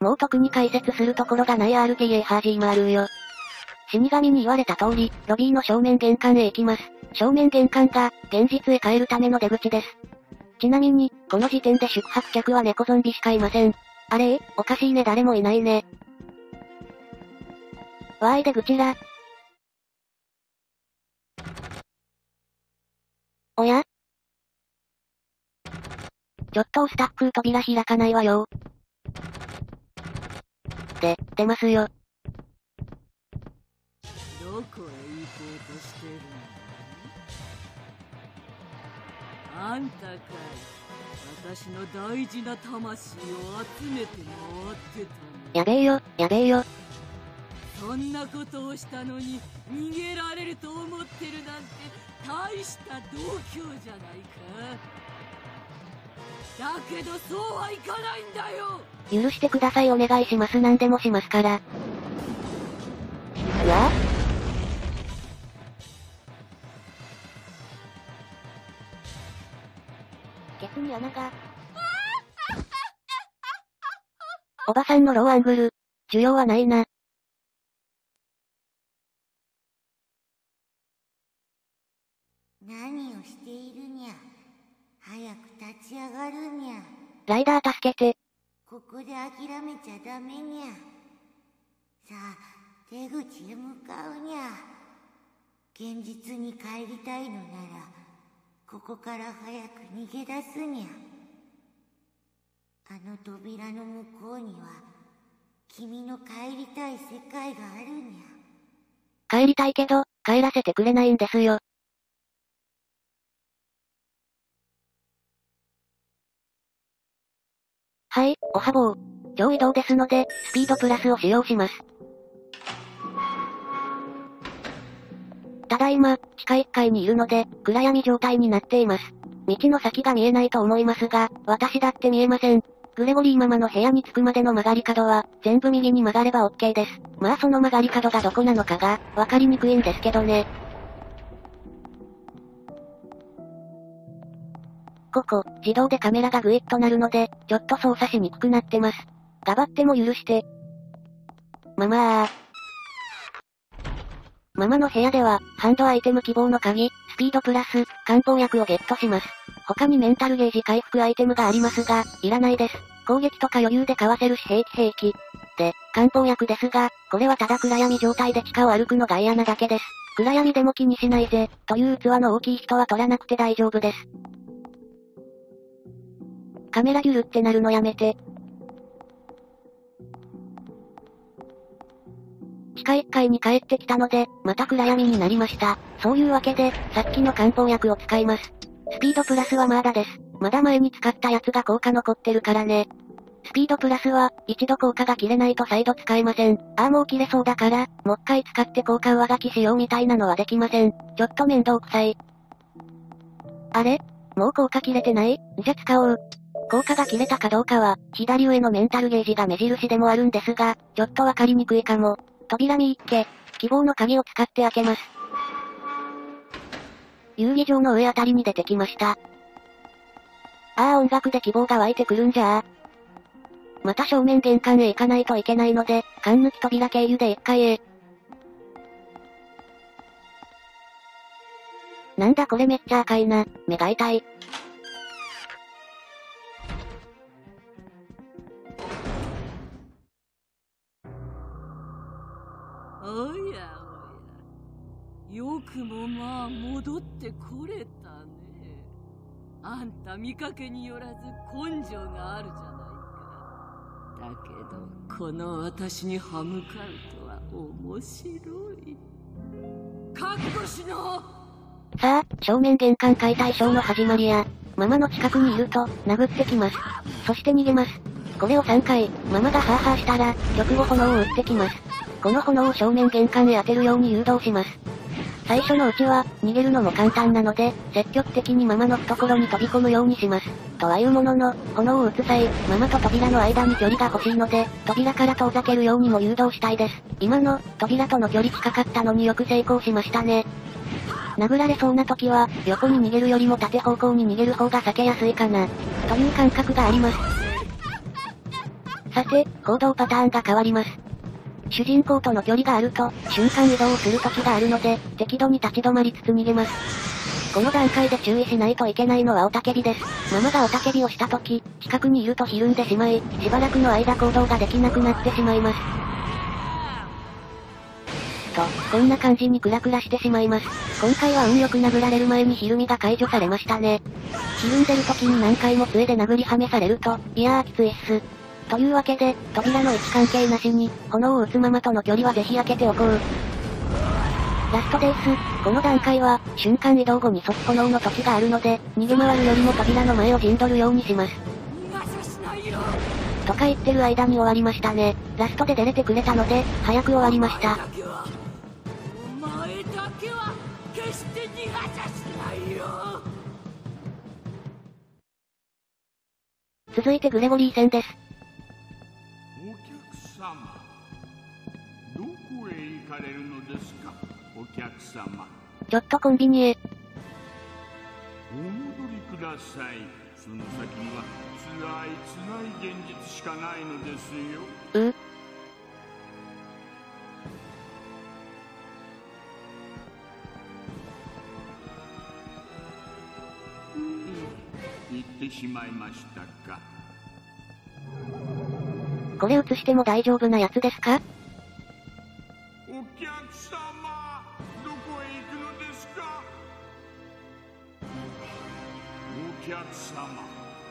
もう特に解説するところがない RTA ハージーマールーよ。死神に言われた通り、ロビーの正面玄関へ行きます。正面玄関が、現実へ帰るための出口です。ちなみに、この時点で宿泊客は猫ゾンビしかいません。あれ？おかしいね誰もいないね。わーい出口ら。おや？ちょっとスタッフ扉開かないわよ。で、出ますよ。どこへ行こうとしてるの？あんたかい私の大事な魂を集めて回ってたのやべえよ、やべえよ。そんなことをしたのに逃げられると思ってるなんて大した度胸じゃないかだけどそうはいかないんだよ許してくださいお願いします何でもしますから。うわケツに穴が。おばさんのローアングル。需要はないな。何をしてく立ち上がるにゃ。ライダー助けて。ここで諦めちゃダメにゃ。さあ出口へ向かうにゃ。現実に帰りたいのならここから早く逃げ出すにゃ。あの扉の向こうには君の帰りたい世界があるにゃ。帰りたいけど、帰らせてくれないんですよ。はい、おはぼう。超移動ですので、スピードプラスを使用します。ただいま、地下1階にいるので、暗闇状態になっています。道の先が見えないと思いますが、私だって見えません。グレゴリーママの部屋に着くまでの曲がり角は、全部右に曲がれば OK です。まあその曲がり角がどこなのかが、わかりにくいんですけどね。ここ、自動でカメラがグイッとなるので、ちょっと操作しにくくなってます。ガバっても許して。ママー。ママの部屋では、ハンドアイテム希望の鍵、スピードプラス、漢方薬をゲットします。他にメンタルゲージ回復アイテムがありますが、いらないです。攻撃とか余裕でかわせるし平気平気。で、漢方薬ですが、これはただ暗闇状態で地下を歩くのが嫌なだけです。暗闇でも気にしないぜ、という器の大きい人は取らなくて大丈夫です。カメラギュルってなるのやめて。地下1階に帰ってきたので、また暗闇になりました。そういうわけで、さっきの漢方薬を使います。スピードプラスはまだです。まだ前に使ったやつが効果残ってるからね。スピードプラスは、一度効果が切れないと再度使えません。ああもう切れそうだから、もう一回使って効果上書きしようみたいなのはできません。ちょっと面倒くさい。あれ？もう効果切れてない？じゃ使おう。効果が切れたかどうかは、左上のメンタルゲージが目印でもあるんですが、ちょっとわかりにくいかも。扉見行って、希望の鍵を使って開けます。遊戯場の上あたりに出てきました。ああ音楽で希望が湧いてくるんじゃあ。また正面玄関へ行かないといけないので、缶抜き扉経由で1階へ。なんだこれめっちゃ赤いな、目が痛い。おやおやよくもまあ戻ってこれたねあんた見かけによらず根性があるじゃないかだけどこの私に歯向かうとは面白い覚悟しろさあ、正面玄関解体ショーの始まりや。ママの近くにいると、殴ってきます。そして逃げます。これを3回、ママがハーハーしたら、直後炎を打ってきます。この炎を正面玄関へ当てるように誘導します。最初のうちは、逃げるのも簡単なので、積極的にママの懐に飛び込むようにします。とはいうものの、炎を撃つ際、ママと扉の間に距離が欲しいので、扉から遠ざけるようにも誘導したいです。今の、扉との距離近かったのによく成功しましたね。殴られそうな時は、横に逃げるよりも縦方向に逃げる方が避けやすいかな、という感覚があります。さて、行動パターンが変わります。主人公との距離があると、瞬間移動をする時があるので、適度に立ち止まりつつ逃げます。この段階で注意しないといけないのはおたけびです。ママがおたけびをした時、近くにいるとひるんでしまい、しばらくの間行動ができなくなってしまいます。と、こんな感じにクラクラしてしまいます。今回は運よく殴られる前にひるみが解除されましたね。ひるんでる時に何回も杖で殴りはめされると、いやーきついっす。というわけで、扉の位置関係なしに、炎を撃つままとの距離はぜひ開けておこう。ラストです。この段階は、瞬間移動後に即炎の時があるので、逃げ回るよりも扉の前を陣取るようにします。とか言ってる間に終わりましたね。ラストで出れてくれたので、早く終わりました。続いてグレゴリー戦です。客様。ちょっとコンビニへ。お戻りください。その先には辛い辛い現実しかないのですよ。うてしまいましたか。これ映しても大丈夫なやつですか？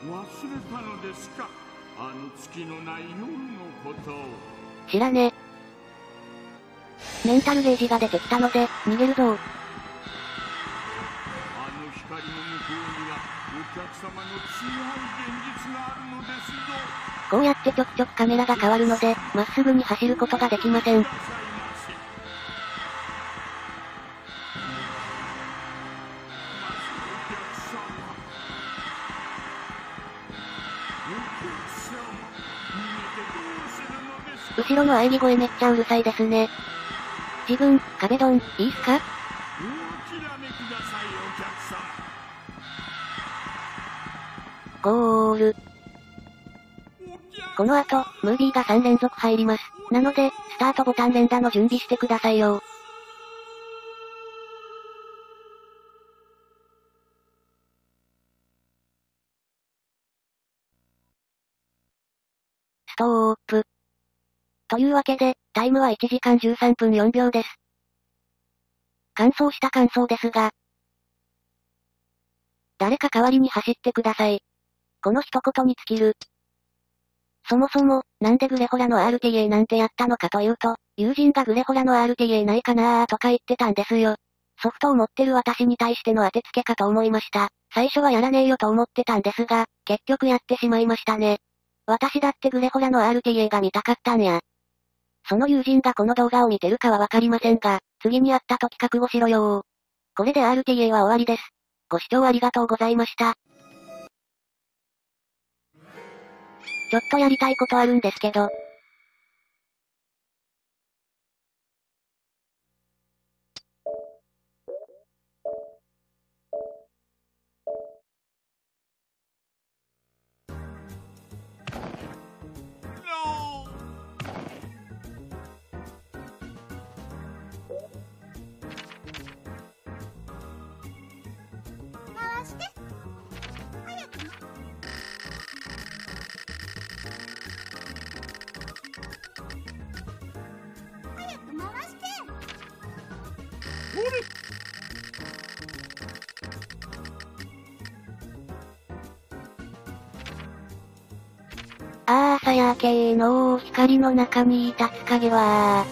忘れたのですか？あの月のない夜のことを。知らね。えメンタルゲージが出てきたので逃げるぞ。あの光の向こうにはお客様の違う現実があるのですぞ。こうやってちょくちょくカメラが変わるのでまっすぐに走ることができません後ろの喘ぎ声めっちゃうるさいですね。自分、壁ドン、いいっすか？ゴール。この後、ムービーが3連続入ります。なので、スタートボタン連打の準備してくださいよ。ストープ。というわけで、タイムは1時間13分4秒です。完走した感想ですが、誰か代わりに走ってください。この一言に尽きる。そもそも、なんでグレホラの RTA なんてやったのかというと、友人がグレホラの RTA ないかなーとか言ってたんですよ。ソフトを持ってる私に対しての当てつけかと思いました。最初はやらねえよと思ってたんですが、結局やってしまいましたね。私だってグレホラの RTA が見たかったんや。その友人がこの動画を見てるかはわかりませんが、次に会った時覚悟しろよこれで RTA は終わりです。ご視聴ありがとうございました。ちょっとやりたいことあるんですけど、あー朝焼けの光の中にいたつ影は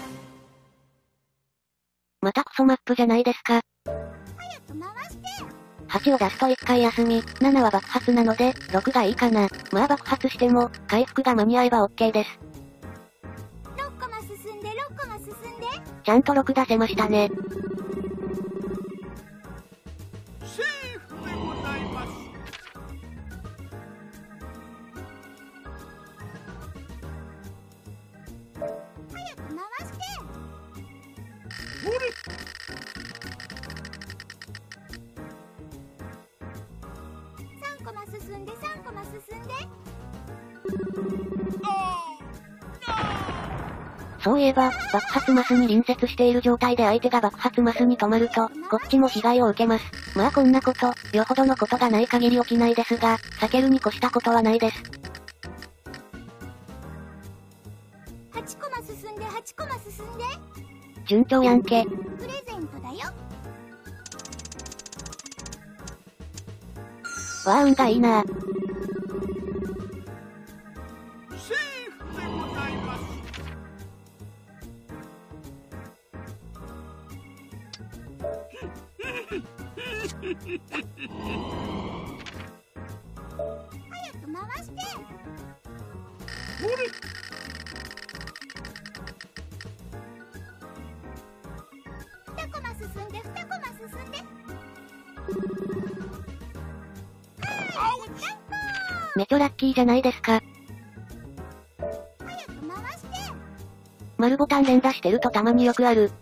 またクソマップじゃないですか。8を出すと1回休み、7は爆発なので、6がいいかな。まあ爆発しても、回復が間に合えば OK です。6個が進んで6個が進んでちゃんと6出せましたね。発マスに隣接している状態で相手が爆発マスに止まると、こっちも被害を受けます。まあこんなこと、よほどのことがない限り起きないですが、避けるに越したことはないです。8コマ進んで8コマ進んで順調やんけ。プレゼントだよわあ運がいいなセ回してほれ2コマ進んで2コマ進んでめちょラッキーじゃないですか。早く回して丸ボタン連打してるとたまによくある。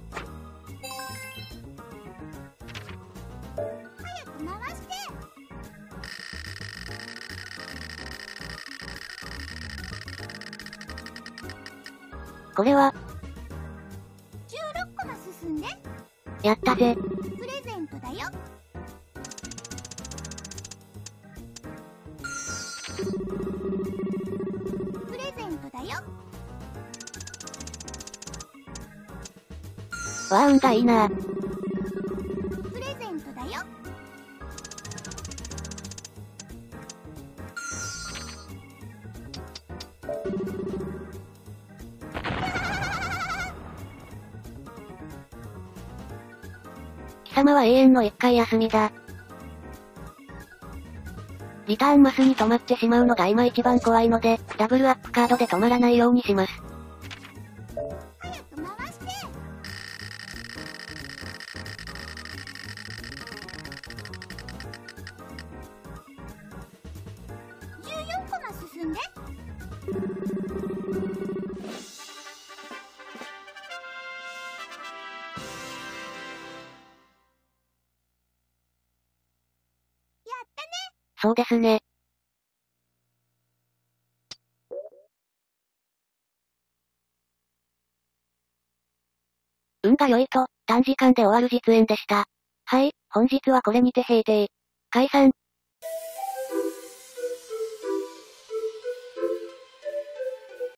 なプレゼントだよ貴様は永遠の一回休みだ。リターンマスに止まってしまうのが今一番怖いので、ダブルアップカードで止まらないようにします。時間で終わる実演でした。はい、本日はこれにて閉廷。解散。